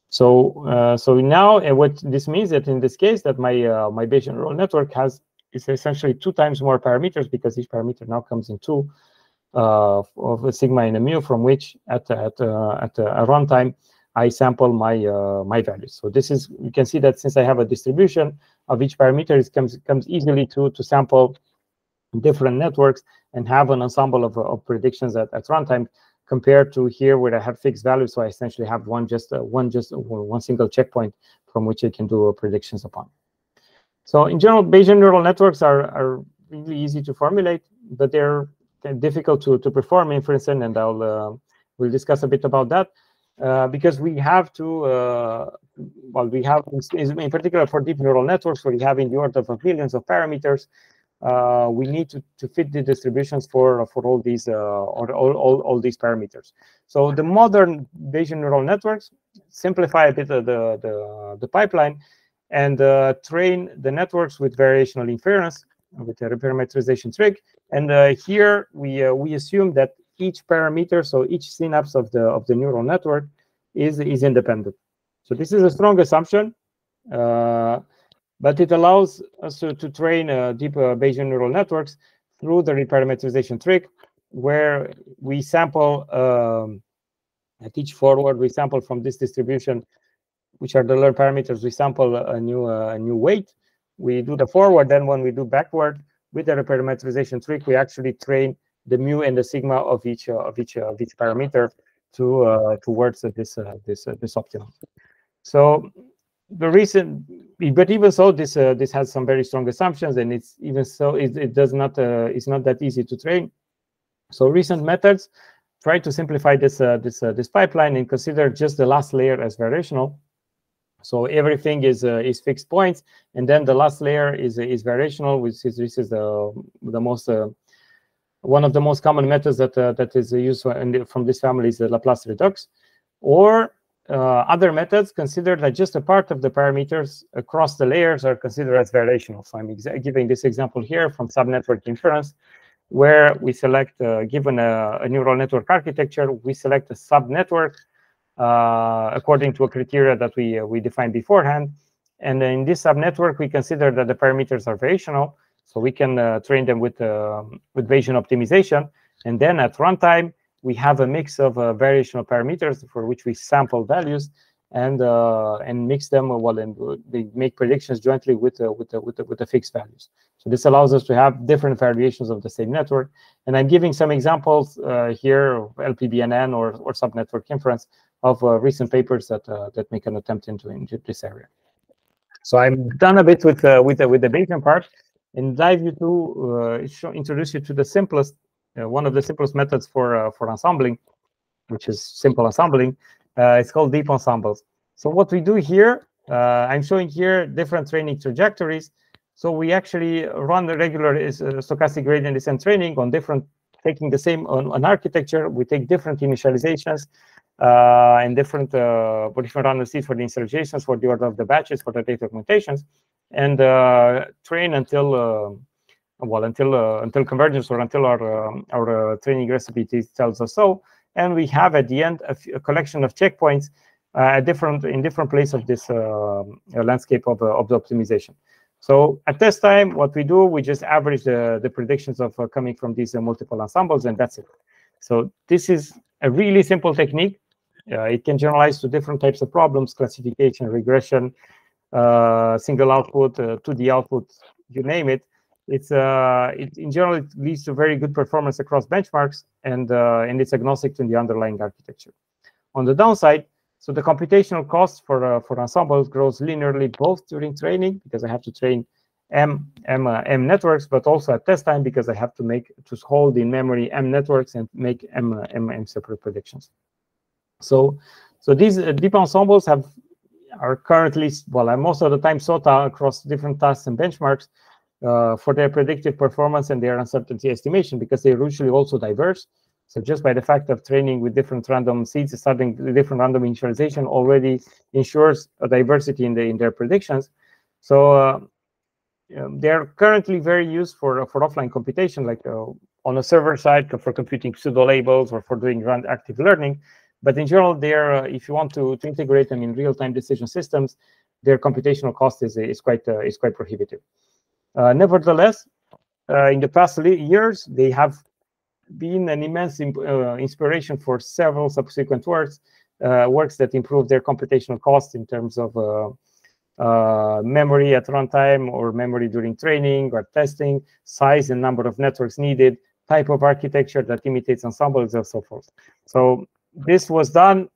A: So uh, so now uh, what this means that in this case that my uh, my Bayesian neural network has is essentially two times more parameters because each parameter now comes in two uh, of a sigma and a mu from which at at at a runtime I sample my uh, my values. So this is you can see that since I have a distribution of each parameter, it comes comes easily to to sample different networks and have an ensemble of, of predictions at, at runtime compared to here where I have fixed values. So I essentially have one just uh, one just uh, one single checkpoint from which I can do predictions upon. So in general, Bayesian neural networks are are really easy to formulate, but they're difficult to to perform inference in, and I'll uh, we'll discuss a bit about that. Uh, because we have to, uh, well, we have, in particular for deep neural networks, where we have in the order of millions of parameters, uh, we need to, to fit the distributions for for all these uh, or all, all, all these parameters. So the modern Bayesian neural networks simplify a bit the the, the pipeline and uh, train the networks with variational inference with a reparameterization trick. And here we we assume that each parameter, so each synapse of the of the neural network is is independent. So this is a strong assumption, uh, but it allows us to, to train uh, deep Bayesian neural networks through the reparameterization trick, where we sample um, at each forward, we sample from this distribution, which are the learned parameters, we sample a new uh, a new weight. We do the forward, then when we do backward with the reparameterization trick, we actually train the mu and the sigma of each uh, of each uh, of each parameter to uh, towards this this this optimum. So the reason, but even so, this uh, this has some very strong assumptions, and it's even so it, it does not uh, it's not that easy to train. So recent methods try to simplify this uh, this uh, this pipeline and consider just the last layer as variational. So everything is uh, is fixed points, and then the last layer is is variational, which is this is the the most uh, one of the most common methods that that is used the, from this family is the Laplace redux, or uh, other methods consider that just a part of the parameters across the layers are considered as variational. So I'm giving this example here from subnetwork inference, where we select, uh, given a, a, neural network architecture, we select a subnetwork uh, according to a criteria that we, uh, we defined beforehand. And in this subnetwork, we consider that the parameters are variational, so we can uh, train them with, uh, with Bayesian optimization. And then at runtime, we have a mix of uh, variational parameters for which we sample values and uh, and mix them well and they make predictions jointly with uh, with the, with the, with the fixed values. So this allows us to have different variations of the same network. And I'm giving some examples uh, here of LPBNN or or subnetwork inference of uh, recent papers that uh, that make an attempt into, into this area. So I'm done a bit with uh, with the, with the Bayesian part and dive you to introduce you to the simplest uh, one of the simplest methods for uh, for ensembling, which is simple ensembling. Uh, it's called deep ensembles. So what we do here, I'm showing here different training trajectories. So we actually run the regular stochastic gradient descent training on different, taking the same on an architecture. We take different initializations uh, and different uh, different random seeds for the initializations, for the order of the batches, for the data augmentations, and uh, train until well until uh, until convergence or until our um, our uh, training recipe tells us so. And we have at the end a, collection of checkpoints uh, different in different place of this uh, landscape of, uh, of the optimization. So at this time what we do we just average the the predictions of uh, coming from these multiple ensembles and that's it. So this is a really simple technique. It can generalize to different types of problems classification regression single output 2d output you name it it's uh, it, in general it leads to very good performance across benchmarks and uh, and it's agnostic to the underlying architecture. On the downside, so the computational cost for uh, for ensembles grows linearly both during training because I have to train M M uh, M networks, but also at test time because I have to make to hold in memory M networks and make M uh, M, M separate predictions. So so these uh, deep ensembles have are currently well, most of the time sought out across different tasks and benchmarks uh, for their predictive performance and their uncertainty estimation because they're usually also diverse. So just by the fact of training with different random seeds, starting different random initialization already ensures a diversity in, the, in their predictions. So uh, um, they're currently very used for, for offline computation, like uh, on a server side for computing pseudo labels or for doing active learning. But in general, they're, uh, if you want to, to integrate them in real-time decision systems, their computational cost is, is, quite, uh, is quite prohibitive. Uh, nevertheless, uh, in the past years, they have been an immense uh, inspiration for several subsequent works, works that improve their computational cost in terms of uh, memory at runtime or memory during training or testing, size and number of networks needed, type of architecture that imitates ensembles and so forth. So this was done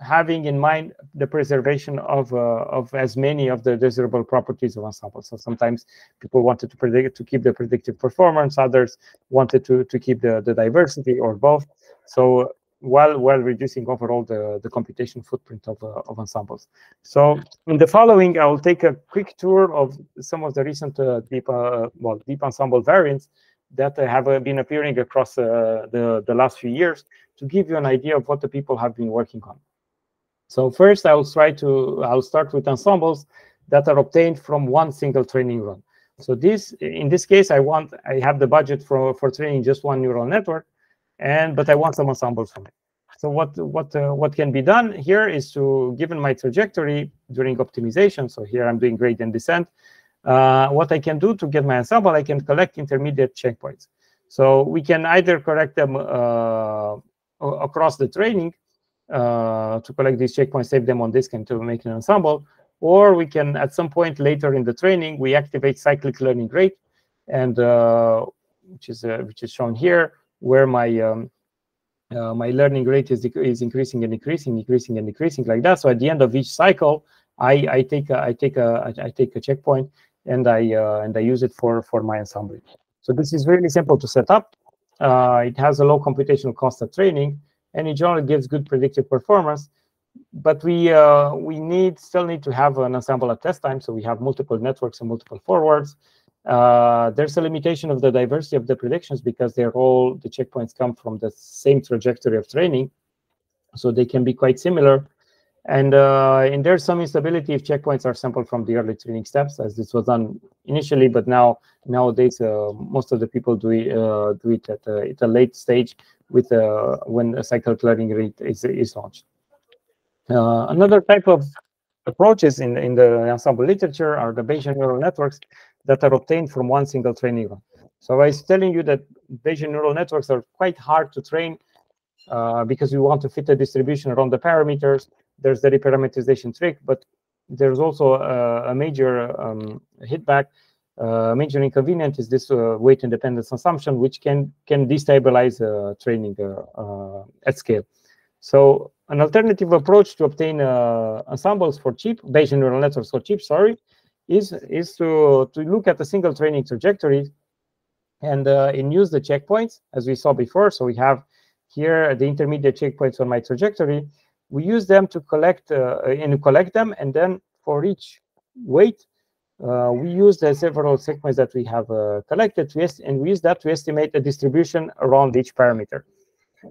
A: having in mind the preservation of uh, of as many of the desirable properties of ensembles. So sometimes people wanted to predict to keep the predictive performance, others wanted to to keep the the diversity or both. So while while reducing overall the the computation footprint of uh, of ensembles. So in the following, I will take a quick tour of some of the recent uh, deep uh, well deep ensemble variants that have uh, been appearing across uh, the the last few years to give you an idea of what the people have been working on. So first I will try to, I'll start with ensembles that are obtained from one single training run. So this, in this case, I want, I have the budget for, for training just one neural network, and but I want some ensembles from it. So what what uh, what can be done here is to, given my trajectory during optimization, so here I'm doing gradient descent, uh, what I can do to get my ensemble, I can collect intermediate checkpoints. So we can either correct them uh, across the training, uh, to collect these checkpoints, save them on disk, and to make an ensemble. Or we can, at some point later in the training, we activate cyclic learning rate, and uh, which is uh, which is shown here, where my um, uh, my learning rate is is increasing and increasing, increasing and increasing like that. So at the end of each cycle, I, I take a, I take a I take a checkpoint and I uh, and I use it for for my ensemble. So this is really simple to set up. Uh, it has a low computational cost of training, and in general, it gives good predictive performance. But we uh, we need still need to have an ensemble at test time, so we have multiple networks and multiple forwards. Uh, there's a limitation of the diversity of the predictions because they're all the checkpoints come from the same trajectory of training, so they can be quite similar. And, uh, and there's some instability if checkpoints are sampled from the early training steps, as this was done initially, but now nowadays uh, most of the people do it, uh, do it at, a, at a late stage with uh, when a cycle learning rate is, is launched. Uh, another type of approaches in, in the ensemble literature are the Bayesian neural networks that are obtained from one single training run. So I was telling you that Bayesian neural networks are quite hard to train uh, because you want to fit a distribution around the parameters. There's the reparameterization trick, but there's also a, a major um, hitback. Uh, major inconvenience is this uh, weight independence assumption, which can can destabilize uh, training uh, uh, at scale. So an alternative approach to obtain ensembles for cheap, Bayesian neural networks for cheap, sorry, is is to to look at a single training trajectory and uh, and use the checkpoints as we saw before. So we have here the intermediate checkpoints on my trajectory. We use them to collect uh, and collect them, and then for each weight, uh, we use the several segments that we have uh, collected and we use that to estimate the distribution around each parameter.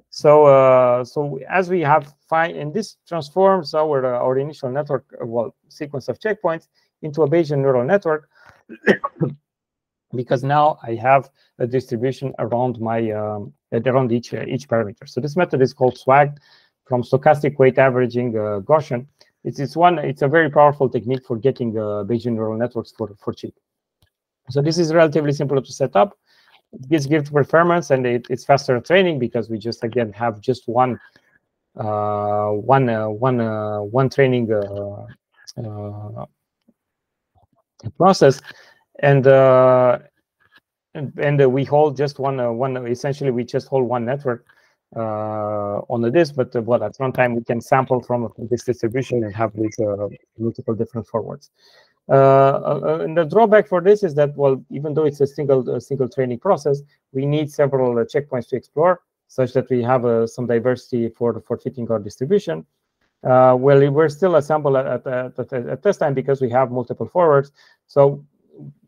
A: So, uh, so as we have find, and this transforms our uh, our initial network uh, well sequence of checkpoints into a Bayesian neural network because now I have a distribution around my um, around each uh, each parameter. So this method is called SWAG from stochastic weight averaging uh, Gaussian. It's, it's one. It's a very powerful technique for getting uh, Bayesian neural networks for for cheap. So this is relatively simple to set up. It gives good performance and it, it's faster training because we just again have just one uh, one uh, one uh, one training uh, process and and, and we hold just one one essentially we just hold one network on the disk but uh, well at runtime we can sample from this distribution and have these uh, multiple different forwards. And the drawback for this is that well even though it's a single a single training process we need several checkpoints to explore such that we have some diversity for for fitting our distribution. Uh, well, we're still assembled at, at, at, at, test time because we have multiple forwards. So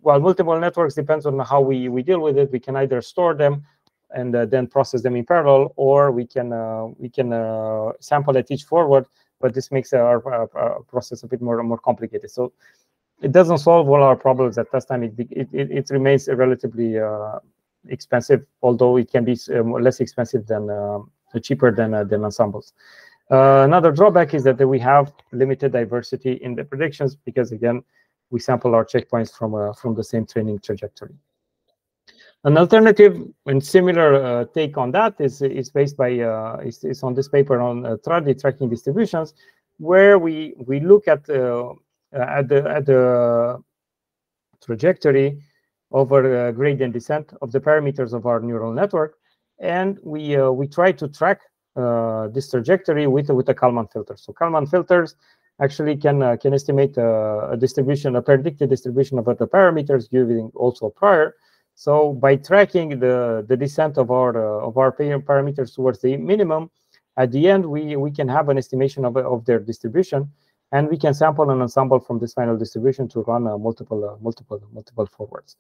A: while multiple networks depends on how we, we deal with it, we can either store them and uh, then process them in parallel, or we can uh, we can uh, sample at each forward, but this makes our, our, process a bit more more complicated. So it doesn't solve all our problems at test time. It it, it, it remains relatively uh, expensive, although it can be less expensive than uh, cheaper than than ensembles. Uh, another drawback is that we have limited diversity in the predictions because, again, we sample our checkpoints from, uh, from the same training trajectory. An alternative and similar uh, take on that is, is based by uh, is, is on this paper on uh, Tradi tracking distributions, where we we look at uh, at the at the trajectory over uh, gradient descent of the parameters of our neural network, and we uh, we try to track uh, this trajectory with with a Kalman filter. So Kalman filters actually can can estimate a distribution, a predicted distribution of the parameters giving also prior. So by tracking the the descent of our uh, of our parameters towards the minimum, at the end we we can have an estimation of of their distribution, and we can sample an ensemble from this final distribution to run uh, multiple uh, multiple multiple forwards.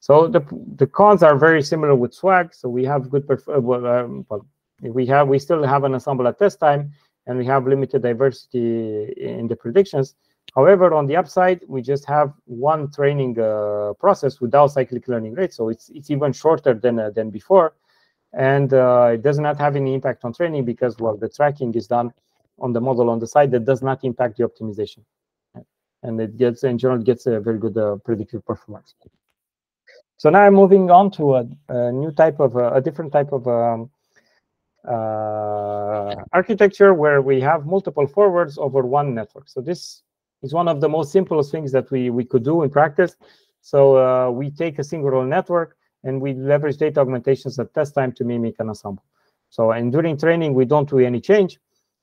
A: So the the cons are very similar with SWAG. So we have good well, um, well we have we still have an ensemble at test time and we have limited diversity in the predictions however on the upside we just have one training uh, process without cyclic learning rate so it's it's even shorter than uh, than before. And uh, it does not have any impact on training because well the tracking is done on the model on the side that does not impact the optimization. And it gets in general gets a very good uh, predictive performance. So now i'm moving on to a, a new type of uh, a different type of um, uh, architecture where we have multiple forwards over one network. So this is one of the most simplest things that we, we could do in practice. So uh, we take a single neural network and we leverage data augmentations at test time to mimic an ensemble. So and during training, we don't do any change.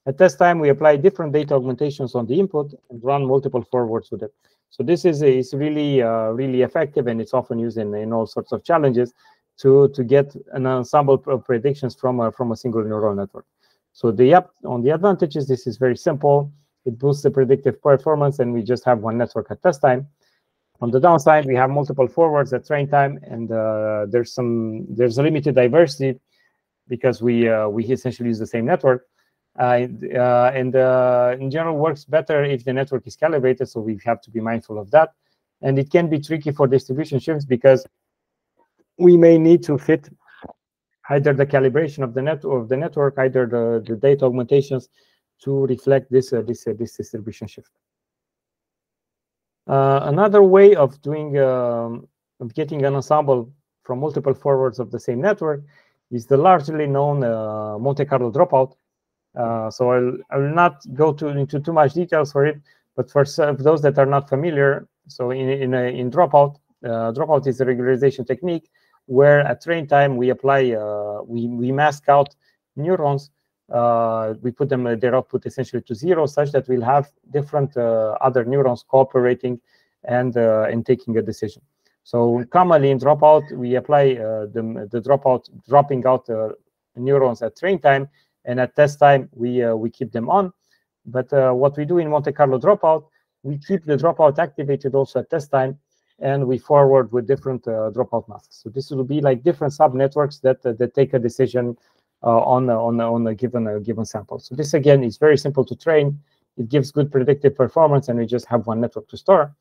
A: At test time, we apply different data augmentations on the input and run multiple forwards with it. So this is, is really, uh, really effective, and it's often used in, in all sorts of challenges to, to get an ensemble of predictions from a, from a single neural network. So the on the advantages, this is very simple. It boosts the predictive performance, and we just have one network at test time. On the downside, we have multiple forwards at train time, and uh, there's some there's a limited diversity because we uh, we essentially use the same network. Uh, and uh, in general, works better if the network is calibrated, so we have to be mindful of that. And it can be tricky for distribution shifts because we may need to fit either the calibration of the net of the network, either the, the data augmentations to reflect this uh, this this distribution shift. Uh, another way of doing um, of getting an ensemble from multiple forwards of the same network is the largely known uh, Monte Carlo dropout. Uh, so I'll, I'll not go to, into too much details for it, but for those that are not familiar, so in in, a, in dropout, uh, dropout is a regularization technique where at train time we apply uh, we we mask out neurons uh, we put them uh, their output essentially to zero such that we'll have different uh, other neurons cooperating and uh, and taking a decision. So commonly in dropout, we apply uh, the, the dropout dropping out neurons at train time, and at test time we we keep them on. But what we do in Monte Carlo dropout, we keep the dropout activated also at test time, and we forward with different dropout masks. So this will be like different sub networks that that take a decision uh, on a, on on a given a given sample. So this again is very simple to train. It gives good predictive performance, and we just have one network to store.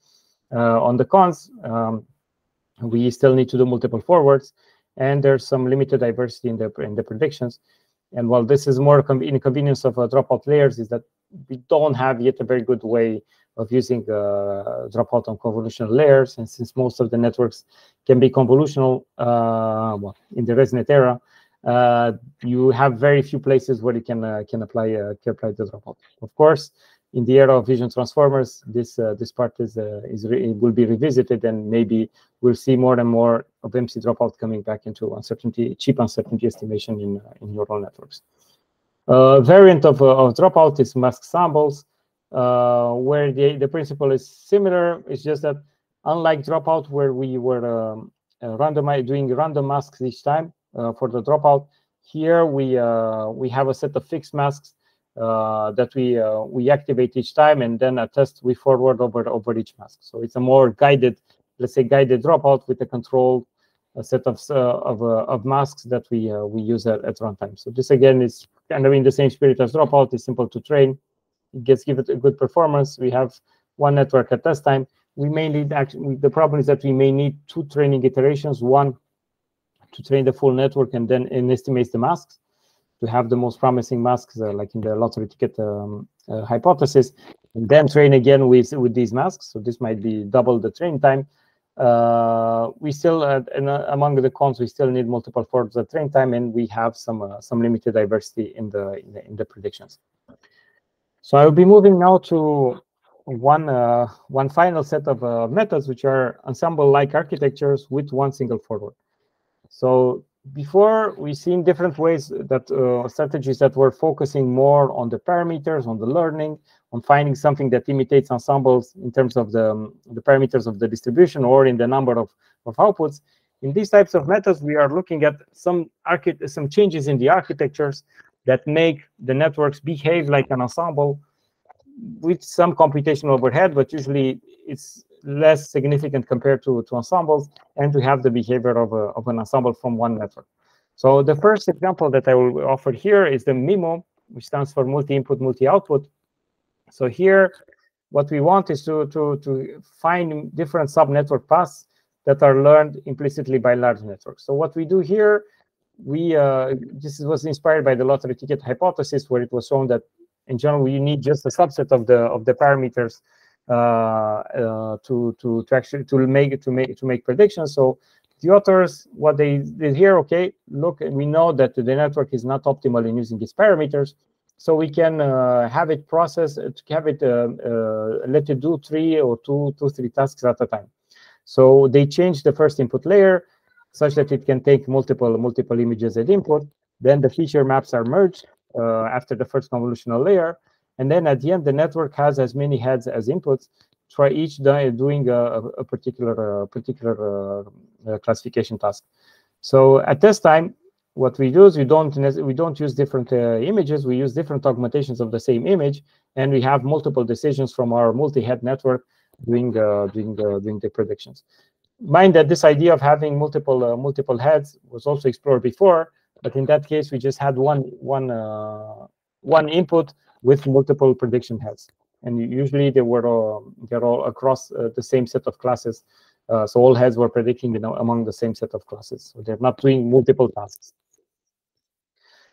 A: Uh, on the cons, um, we still need to do multiple forwards, and there's some limited diversity in the in the predictions. And while this is more inconvenience of uh, dropout layers, is that we don't have yet a very good way of using uh, dropout on convolutional layers. And since most of the networks can be convolutional uh, well, in the ResNet era, uh, you have very few places where you can uh, can apply uh, can apply the dropout. Of course, in the era of vision transformers, this uh, this part is uh, is will be revisited, and maybe we'll see more and more of MC dropout coming back into uncertainty, cheap uncertainty estimation in uh, in neural networks. variant of, of dropout is Masksembles, where the the principle is similar. It's just that unlike dropout, where we were um, randomized doing random masks each time, uh, for the dropout. Here we uh, we have a set of fixed masks uh, that we we activate each time, and then a test we forward over over each mask. So it's a more guided, let's say, guided dropout with a control a set of uh, of, uh, of masks that we uh, we use at, at runtime. So this again is kind of in the same spirit as dropout. It's simple to train. It gets give it a good performance. We have one network at test time. We may need actually the problem is that we may need two training iterations. One to train the full network and then and estimate the masks to have the most promising masks, uh, like in the lottery ticket um, uh, hypothesis, and then train again with with these masks. So this might be double the train time. Uh, we still, uh, and, uh, among the cons, we still need multiple forms of train time, and we have some uh, some limited diversity in the, in the, in the predictions. So I will be moving now to one one final set of methods, which are ensemble-like architectures with one single forward. So before we've seen different ways that uh, strategies that were focusing more on the parameters, on the learning, on finding something that imitates ensembles in terms of the, um, the parameters of the distribution or in the number of, of outputs. In these types of methods, we are looking at some some changes in the architectures that make the networks behave like an ensemble with some computational overhead, but usually it's less significant compared to, to ensembles and to have the behavior of, a, of an ensemble from one network. So the first example that I will offer here is the MIMO, which stands for multi-input, multi-output. So here, what we want is to, to, to find different sub-network paths that are learned implicitly by large networks. So what we do here, we uh, this was inspired by the lottery ticket hypothesis, where it was shown that in general you need just a subset of the of the parameters to to to actually to make to make to make predictions. So the authors, what they did here, okay, look, we know that the network is not optimal in using these parameters, so we can uh, have it process, to have it uh, uh, let it do three or two, two, three tasks at a time. So they changed the first input layer such that it can take multiple multiple images at input. Then the feature maps are merged, uh, after the first convolutional layer. And then at the end, the network has as many heads as inputs for each doing a, a particular uh, particular uh, classification task. So at this time, what we do is we don't we don't use different uh, images. We use different augmentations of the same image, and we have multiple decisions from our multi-head network doing uh, doing uh, doing the predictions. Mind that this idea of having multiple uh, multiple heads was also explored before, but in that case we just had one one one input with multiple prediction heads. And usually they were all, they're all across uh, the same set of classes. Uh, so all heads were predicting you know, among the same set of classes. So they're not doing multiple tasks.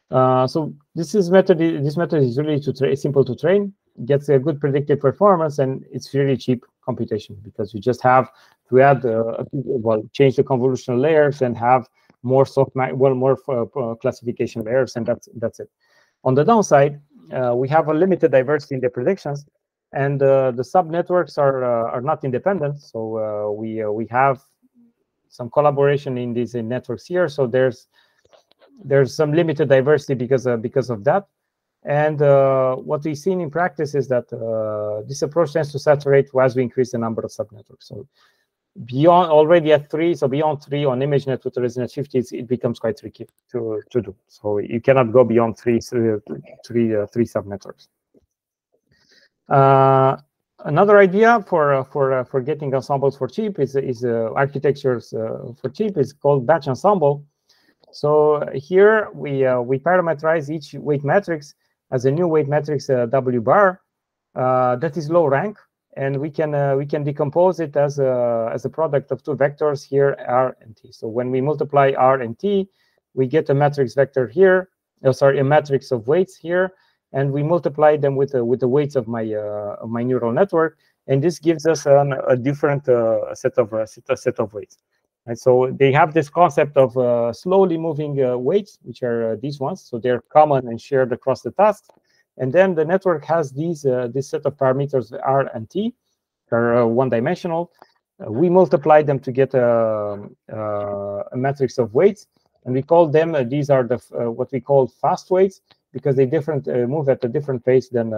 A: Uh, so this is method. This method is really to simple to train, gets a good predictive performance, and it's really cheap computation because you just have to add, uh, well, change the convolutional layers and have more soft, well, more uh, classification layers, and that's that's it. On the downside, uh, we have a limited diversity in the predictions, and uh, the subnetworks are uh, are not independent. So uh, we uh, we have some collaboration in these networks here. So there's there's some limited diversity because because of that. And what we've seen in practice is that this approach tends to saturate as we increase the number of subnetworks. So beyond already at three, so beyond three on ImageNet with ResNet 50, it becomes quite tricky to, to do. So you cannot go beyond three, three, three, uh, three subnetworks. Uh, another idea for uh, for uh, for getting ensembles for cheap is is uh, architectures uh, for cheap is called batch ensemble. So here we we parameterize each weight matrix as a new weight matrix W bar that is low rank and we can uh, we can decompose it as a as a product of two vectors here r and t. So when we multiply r and t we get a matrix vector here oh, sorry a matrix of weights here and we multiply them with the with the weights of my uh, of my neural network and this gives us an, a different uh, set of uh, set, set of weights. And so they have this concept of uh, slowly moving uh, weights which are these ones. So they're common and shared across the tasks and then the network has these uh, this set of parameters R and T, they're uh, one-dimensional. Uh, we multiply them to get a, a, matrix of weights, and we call them these are the what we call fast weights because they different move at a different pace than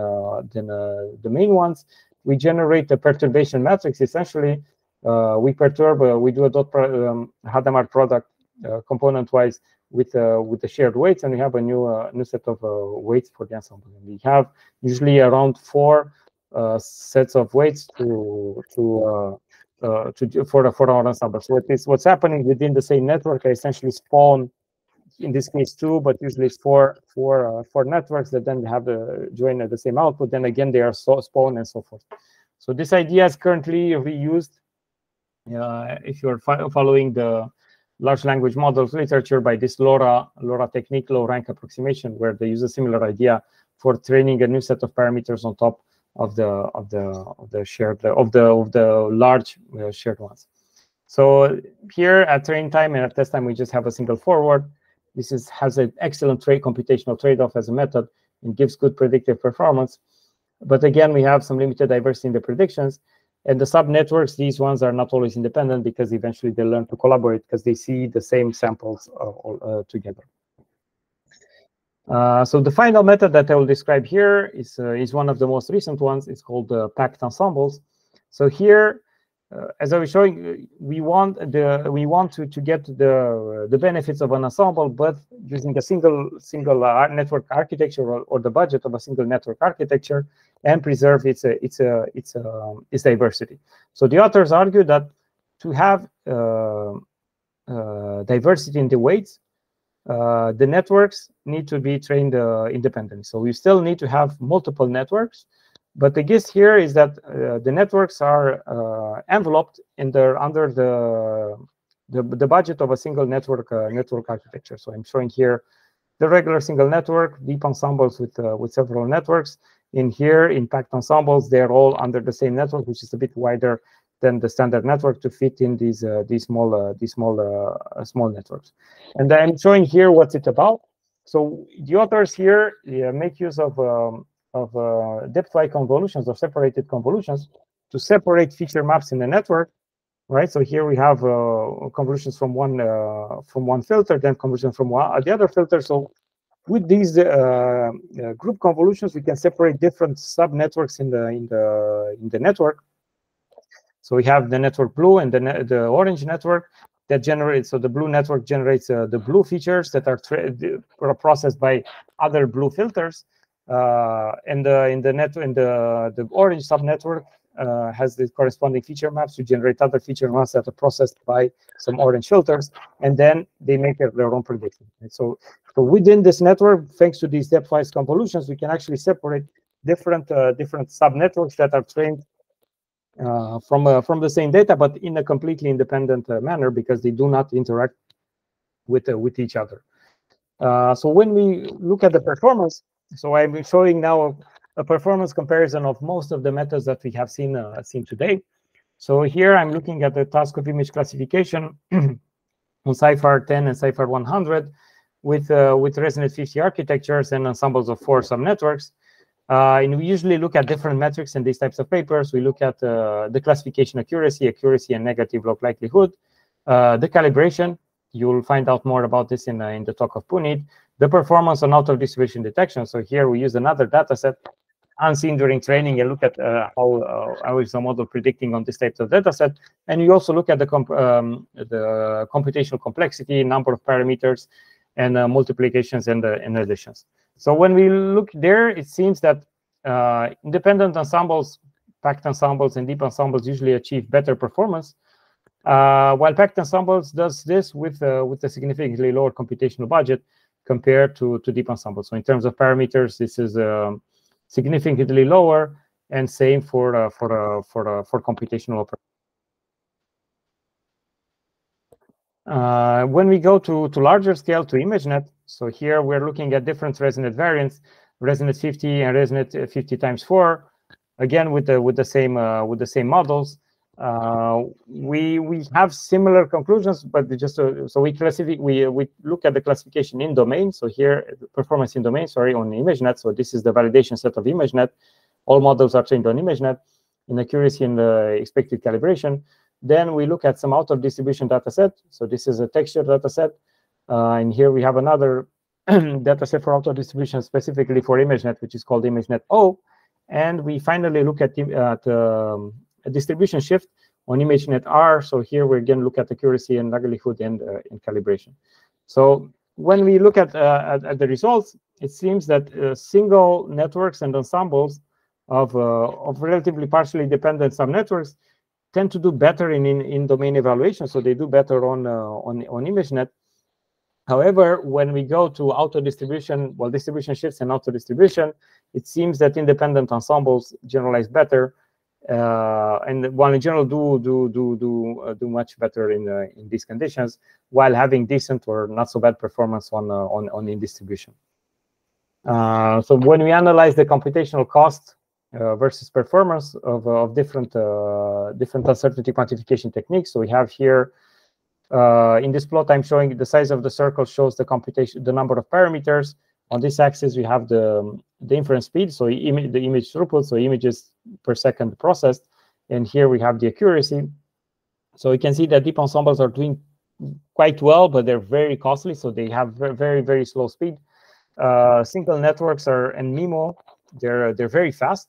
A: than the main ones. We generate a perturbation matrix essentially. Uh, we perturb, uh, we do a dot pro um, Hadamard product uh, component-wise with uh, with the shared weights, and we have a new uh, new set of uh, weights for the ensemble. And we have usually around four sets of weights to to uh, to for for our ensemble. So what is what's happening within the same network? I essentially spawn, in this case two, but usually it's four four uh, four networks that then have the join at the same output. Then again they are so spawned and so forth. So this idea is currently reused. Uh, if you're following the large language models literature by this LoRA, LoRA technique, low rank approximation, where they use a similar idea for training a new set of parameters on top of the of the of the shared of the of the large uh, shared ones. So here at train time and at test time, we just have a single forward. This is has an excellent trade computational trade-off as a method and gives good predictive performance. But again, we have some limited diversity in the predictions. And the subnetworks, these ones are not always independent because eventually they learn to collaborate because they see the same samples uh, uh, together. Uh, so the final method that I will describe here is, uh, is one of the most recent ones. It's called uh, packed ensembles. So here, uh, as I was showing, we want the we want to to get the the benefits of an ensemble, but using a single single network architecture or, or the budget of a single network architecture and preserve its uh, its uh, its um, its diversity. So the authors argue that to have uh, diversity in the weights, the networks need to be trained independently. So we still need to have multiple networks, but the gist here is that uh, the networks are uh, enveloped in the under the, the, the budget of a single network uh, network architecture. So I'm showing here the regular single network, deep ensembles with with several networks, in here, in packed ensembles, they're all under the same network, which is a bit wider than the standard network to fit in these uh, these small uh, these small uh, small networks. And I'm showing here what's it about. So the authors here make use of um, of uh, depth-wise convolutions or separated convolutions to separate feature maps in the network, right? So here we have uh, convolutions from one uh, from one filter, then convolution from one, the other filter. So with these uh, uh, group convolutions, we can separate different sub-networks in the in the in the network. So we have the network blue and the the orange network that generates. So the blue network generates uh, the blue features that are processed by other blue filters, uh, and the in the net in the the orange subnetwork uh, has the corresponding feature maps to generate other feature maps that are processed by some orange filters, and then they make their own prediction. And so, so within this network, thanks to these depth-wise convolutions, we can actually separate different uh, different subnetworks that are trained uh, from uh, from the same data, but in a completely independent uh, manner because they do not interact with uh, with each other. Uh, so when we look at the performance, so I'm showing now a performance comparison of most of the methods that we have seen uh, seen today. So here I'm looking at the task of image classification on CIFAR 10 and CIFAR 100 with uh, with ResNet 50 architectures and ensembles of four subnetworks. Uh, and we usually look at different metrics in these types of papers. We look at uh, the classification accuracy, accuracy and negative log likelihood, uh, the calibration. You'll find out more about this in, uh, in the talk of Puneet. The performance on out of distribution detection. So here we use another data set unseen during training and look at uh, how uh, how is the model predicting on this type of data set. And you also look at the comp um, the computational complexity, number of parameters, and uh, multiplications and, uh, and additions. So when we look there, it seems that uh, independent ensembles, packed ensembles, and deep ensembles usually achieve better performance. Uh, while packed ensembles does this with with a significantly lower computational budget compared to, to deep ensembles. So in terms of parameters, this is um, significantly lower, and same for uh, for uh, for uh, for computational Uh, when we go to, to larger scale, to ImageNet, so here we're looking at different ResNet variants, ResNet 50 and ResNet 50 times 4, again with the with the same uh, with the same models. Uh, we we have similar conclusions, but just uh, so we classify we we look at the classification in domain. So here, performance in domain, sorry, on ImageNet. So this is the validation set of ImageNet. All models are trained on ImageNet in accuracy and the expected calibration. Then we look at some out of distribution data set. So this is a texture data set. Uh, and here we have another data set for out of distribution specifically for ImageNet, which is called ImageNet O. And we finally look at, at um, a distribution shift on ImageNet R. So here we again look at accuracy and likelihood and, uh, and calibration. So when we look at, uh, at, at, the results, it seems that uh, single networks and ensembles of, uh, of relatively partially dependent subnetworks tend to do better in, in, in domain evaluation. So they do better on, uh, on, on ImageNet. However, when we go to auto distribution, well, distribution shifts and auto distribution, it seems that independent ensembles generalize better uh, and while in general do do do do uh, do much better in uh, in these conditions while having decent or not so bad performance on uh, on on in distribution. Uh, so when we analyze the computational cost uh, versus performance of of different different uncertainty quantification techniques, so we have here. in this plot, I'm showing the size of the circle shows the computation, the number of parameters, on this axis, we have the, the inference speed, so the image throughput, so images per second processed. And here we have the accuracy. So you can see that deep ensembles are doing quite well, but they're very costly, so they have very, very slow speed. Uh, single networks are and MIMO, they're they're very fast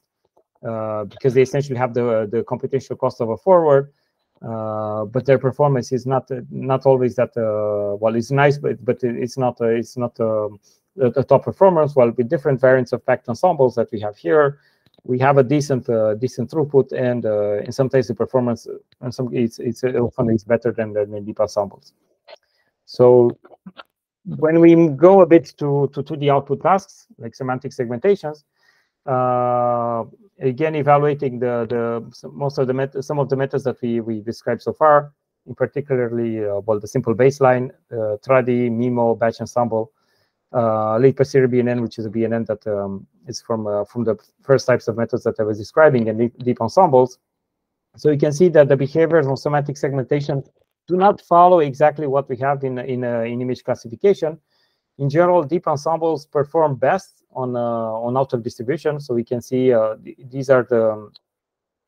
A: uh, because they essentially have the the computational cost of a forward, uh, but their performance is not not always that uh, well. It's nice, but but it's not uh, it's not um, the, top performance. Well, with different variants of packed ensembles that we have here, we have a decent uh, decent throughput, and uh, in some cases the performance, and some it's it's often it's better than the deep ensembles. So when we go a bit to to, to the output tasks like semantic segmentations, uh, again evaluating the the most of the met some of the methods that we we described so far, in particularly uh, well the simple baseline, uh, TRADI, MIMO, batch ensemble, uh, late posterior BNN, which is a BNN that um, is from uh, from the first types of methods that I was describing and deep, deep ensembles. So you can see that the behaviors on semantic segmentation do not follow exactly what we have in in, uh, in image classification. In general, deep ensembles perform best on uh, on out of distribution. So we can see uh, th these are the um,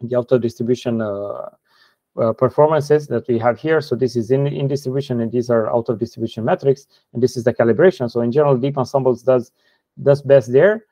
A: the out of distribution uh, performances that we have here. So this is in, in distribution and these are out of distribution metrics. And this is the calibration. So in general, deep ensembles does, does best there.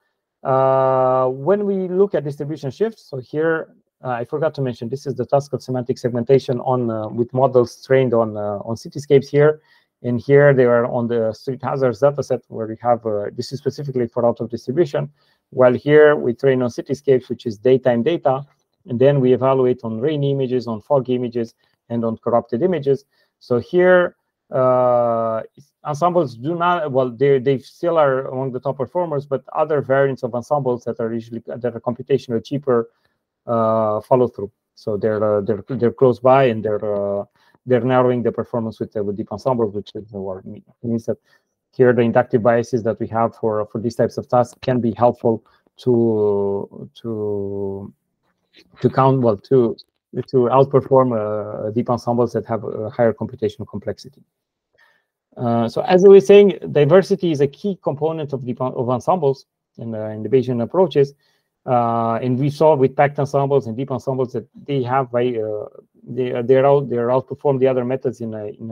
A: Uh, when we look at distribution shifts, so here, uh, I forgot to mention, this is the task of semantic segmentation on uh, with models trained on, uh, on cityscapes here. And here they are on the StreetHazards dataset where we have, this is specifically for out of distribution. While here we train on cityscapes, which is daytime data. And then we evaluate on rain images, on fog images, and on corrupted images. So here, uh, ensembles do not, well, they, they still are among the top performers, but other variants of ensembles that are usually, that are computationally cheaper uh, follow through. So they're, uh, they're, they're close by and they're, uh, they're narrowing the performance with, with deep ensembles, which is, what means that here the inductive biases that we have for, for these types of tasks can be helpful to, to to count well to to outperform uh, deep ensembles that have a higher computational complexity. Uh, so as I was saying, diversity is a key component of deep of ensembles in the, in the Bayesian approaches. Uh, and we saw with packed ensembles and deep ensembles that they have by uh, they they're out they're outperform the other methods in a, in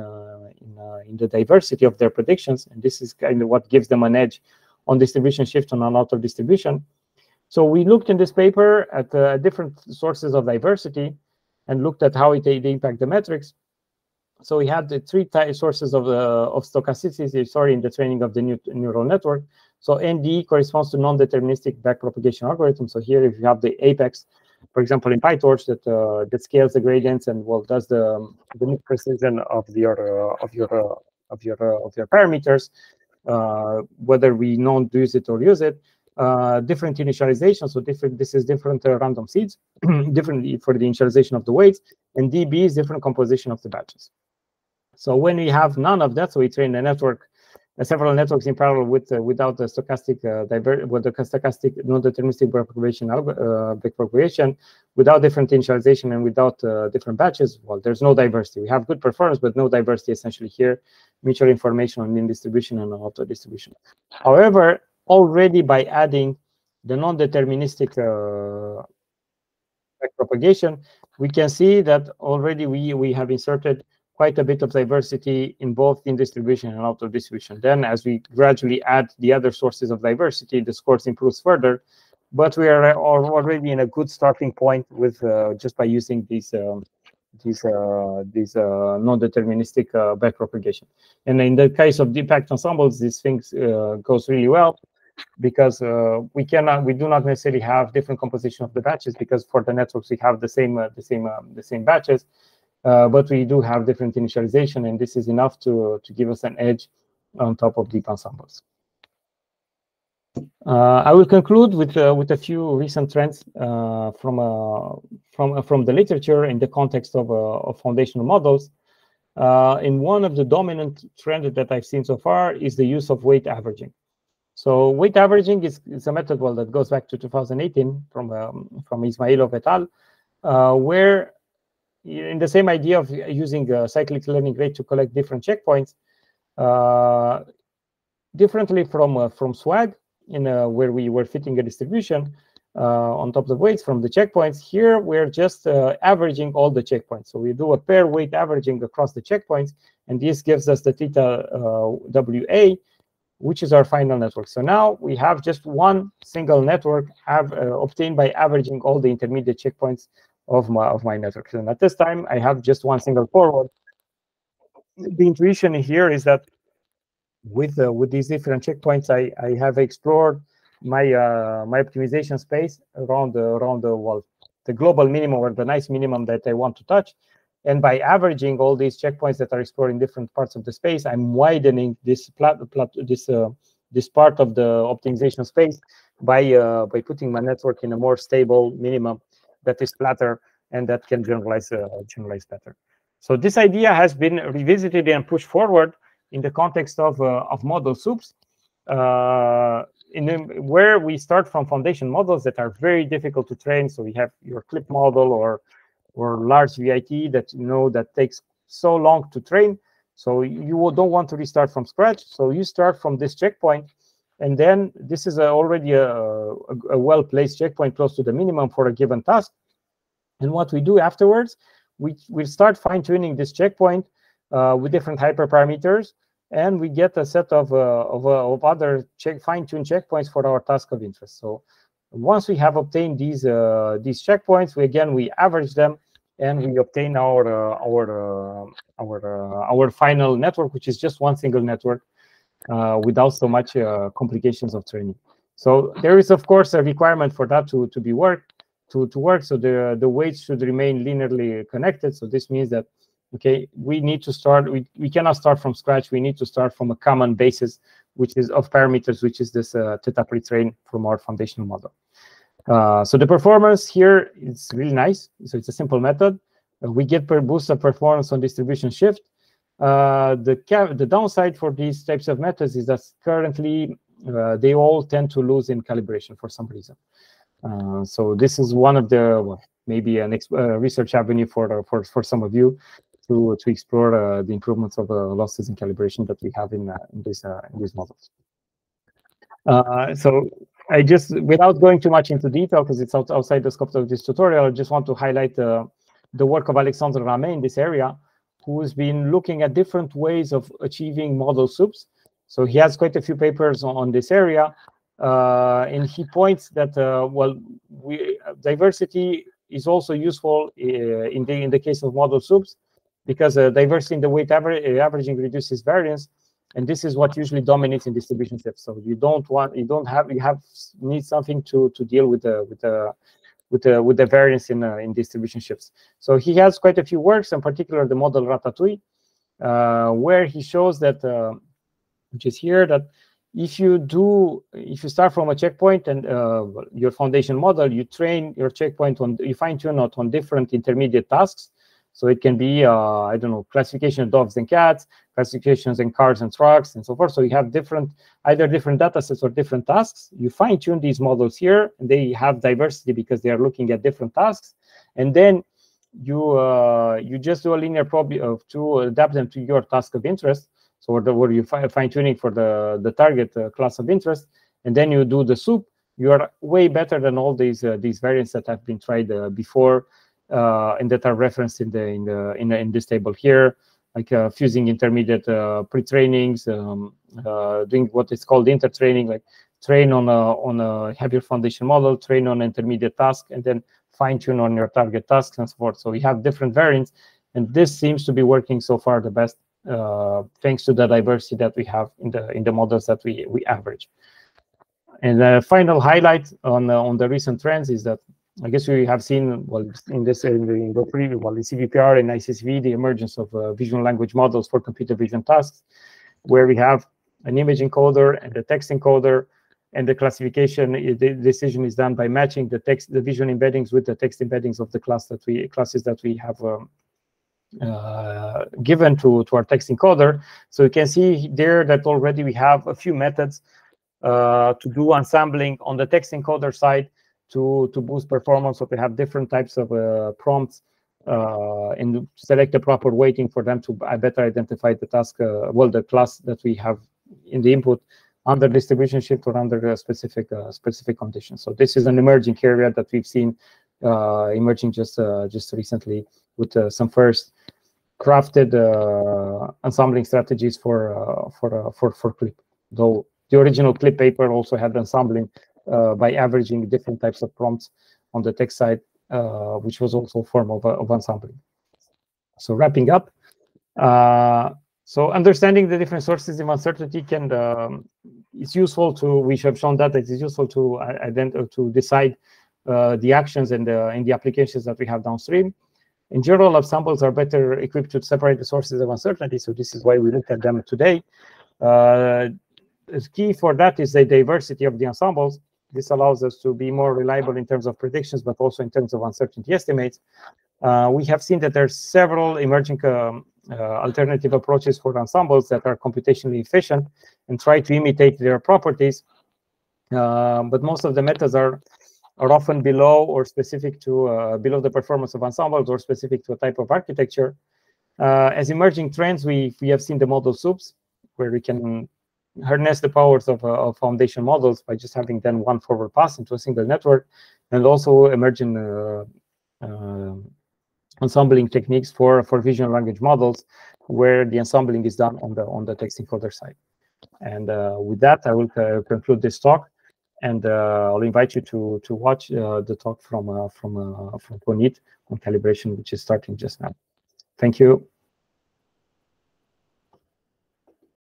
A: in, in the diversity of their predictions, and this is kind of what gives them an edge on distribution shift on a lot of distribution. So we looked in this paper at uh, different sources of diversity and looked at how it, they impact the metrics. So we had the three sources of, uh, of stochasticity, sorry, in the training of the new neural network. So NDE corresponds to non-deterministic backpropagation algorithm. So here, if you have the apex, for example, in PyTorch, that uh, that scales the gradients and well does the um, the precision of your uh, of your uh, of your uh, of your parameters, uh, whether we don't use it or use it uh, different initialization. So different, this is different uh, random seeds, different for the initialization of the weights, and DB is different composition of the batches. So when we have none of that, so we train a network, uh, several networks in parallel with uh, without the stochastic uh, diver with the stochastic non-deterministic backpropagation uh, backpropagation, without different initialization and without different batches. Well, there's no diversity. We have good performance, but no diversity essentially here. Mutual information on in distribution and auto distribution. However, already by adding the non-deterministic uh, propagation, we can see that already we, we have inserted quite a bit of diversity in both in distribution and out of distribution. Then as we gradually add the other sources of diversity, the scores improves further, but we are already in a good starting point with uh, just by using these um, these uh, these uh, non-deterministic uh, backpropagation. And in the case of deep packed ensembles, these things uh, goes really well because uh, we cannot we do not necessarily have different composition of the batches because for the networks we have the same uh, the same um, the same batches uh, but we do have different initialization and this is enough to to give us an edge on top of deep ensembles uh, I will conclude with uh, with a few recent trends uh, from from from the literature in the context of of foundational models. in one of the dominant trends that I've seen so far is the use of weight averaging. So weight averaging is, is a method well that goes back to 2018 from um, from Izmailov et al., uh, where in the same idea of using a cyclic learning rate to collect different checkpoints, uh, differently from uh, from SWAG, in uh, where we were fitting a distribution uh, on top of weights from the checkpoints. Here we're just uh, averaging all the checkpoints. So we do a pair weight averaging across the checkpoints, and this gives us the theta WA which is our final network. So now we have just one single network have uh, obtained by averaging all the intermediate checkpoints of my of my network. And at this time, I have just one single forward. The intuition here is that with uh, with these different checkpoints, I I have explored my uh, my optimization space around the around the well the global minimum or the nice minimum that I want to touch. And by averaging all these checkpoints that are exploring different parts of the space, I'm widening this plat, plat this uh, this part of the optimization space by uh, by putting my network in a more stable minimum that is flatter and that can generalize uh, generalize better. So this idea has been revisited and pushed forward in the context of uh, of model soups, uh, in where we start from foundation models that are very difficult to train. So we have your CLIP model or or large VIT that you know that takes so long to train. So you don't want to restart from scratch. So you start from this checkpoint, and then this is a, already a, a, a well-placed checkpoint close to the minimum for a given task. And what we do afterwards, we we start fine tuning this checkpoint uh, with different hyperparameters, and we get a set of uh, of, uh, of other check fine tune checkpoints for our task of interest. So once we have obtained these uh, these checkpoints, we again we average them and we obtain our uh, our uh, our uh, our final network, which is just one single network without so much complications of training. So there is of course a requirement for that to to be work to to work. So the the weights should remain linearly connected. So this means that okay we need to start we, we cannot start from scratch we need to start from a common basis which is of parameters which is this uh, theta pre-train from our foundational model uh, so the performance here is really nice. So it's a simple method. Uh, we get per boost of performance on distribution shift. Uh, the the downside for these types of methods is that currently uh, they all tend to lose in calibration for some reason. Uh, so this is one of the well, maybe an research avenue for for for some of you to to explore the improvements of losses in calibration that we have in in this in these models. so I just, without going too much into detail, because it's out, outside the scope of this tutorial, I just want to highlight uh, the work of Alexandre Ramé in this area, who's been looking at different ways of achieving model soups. So he has quite a few papers on, on this area, uh, and he points that, uh, well, we, diversity is also useful uh, in the in the case of model soups, because uh, diversity in the weight aver averaging reduces variance, and this is what usually dominates in distribution shifts. So you don't want, you don't have, you have need something to to deal with the with the with the with the variance in uh, in distribution shifts. So he has quite a few works, in particular the model Ratatouille, uh, where he shows that, uh, which is here, that if you do, if you start from a checkpoint and uh, your foundation model, you train your checkpoint on, you fine tune it on different intermediate tasks. So it can be, uh, I don't know, classification of dogs and cats, classifications in cars and trucks, and so forth. So you have different, either different data sets or different tasks. You fine tune these models here, and they have diversity because they are looking at different tasks. And then you uh, you just do a linear probe of to adapt them to your task of interest. So the, where you fine tuning for the the target uh, class of interest, and then you do the soup. You are way better than all these uh, these variants that have been tried uh, before uh, and that are referenced in the in the in, in this table here, like uh, fusing intermediate uh, pre-trainings, um, doing what is called intertraining, like train on a on a heavier foundation model, train on intermediate task, and then fine tune on your target tasks and so forth. So we have different variants, and this seems to be working so far the best, uh, thanks to the diversity that we have in the in the models that we we average. And the final highlight on uh, on the recent trends is that I guess we have seen, well, in this in the, in the previous, well, in CVPR and ICCV, the emergence of uh, visual language models for computer vision tasks, where we have an image encoder and a text encoder, and the classification the decision is done by matching the text, the vision embeddings with the text embeddings of the class that we classes that we have um, uh, given to to our text encoder. So you can see there that already we have a few methods uh, to do ensembling on the text encoder side to to boost performance. So they have different types of uh, prompts uh, and select the proper weighting for them to better identify the task, uh, well, the class that we have in the input under distribution shift or under specific uh, specific conditions. So this is an emerging area that we've seen uh, emerging just uh, just recently with some first crafted ensembling strategies for for for for CLIP. Though the original CLIP paper also had ensembling uh, by averaging different types of prompts on the text side, uh, which was also a form of, of ensembling. So wrapping up, uh, so understanding the different sources of uncertainty can um, it's useful to we have shown that it is useful to identify to decide uh, the actions and the and the applications that we have downstream. In general, ensembles are better equipped to separate the sources of uncertainty. So this is why we looked at them today. Uh, the key for that is the diversity of the ensembles. This allows us to be more reliable in terms of predictions, but also in terms of uncertainty estimates. Uh, we have seen that there are several emerging um, uh, alternative approaches for ensembles that are computationally efficient and try to imitate their properties. Uh, but most of the methods are are often below or specific to uh, below the performance of ensembles or specific to a type of architecture. Uh, as emerging trends, we we have seen the model soups, where we can harness the powers of, uh, of foundation models by just having then one forward pass into a single network, and also emerging uh, uh, ensembling techniques for for vision language models, where the ensembling is done on the on the text encoder side. And uh, with that, I will uh, conclude this talk, and uh, I'll invite you to to watch the talk from from from Puneet on calibration, which is starting just now. Thank you.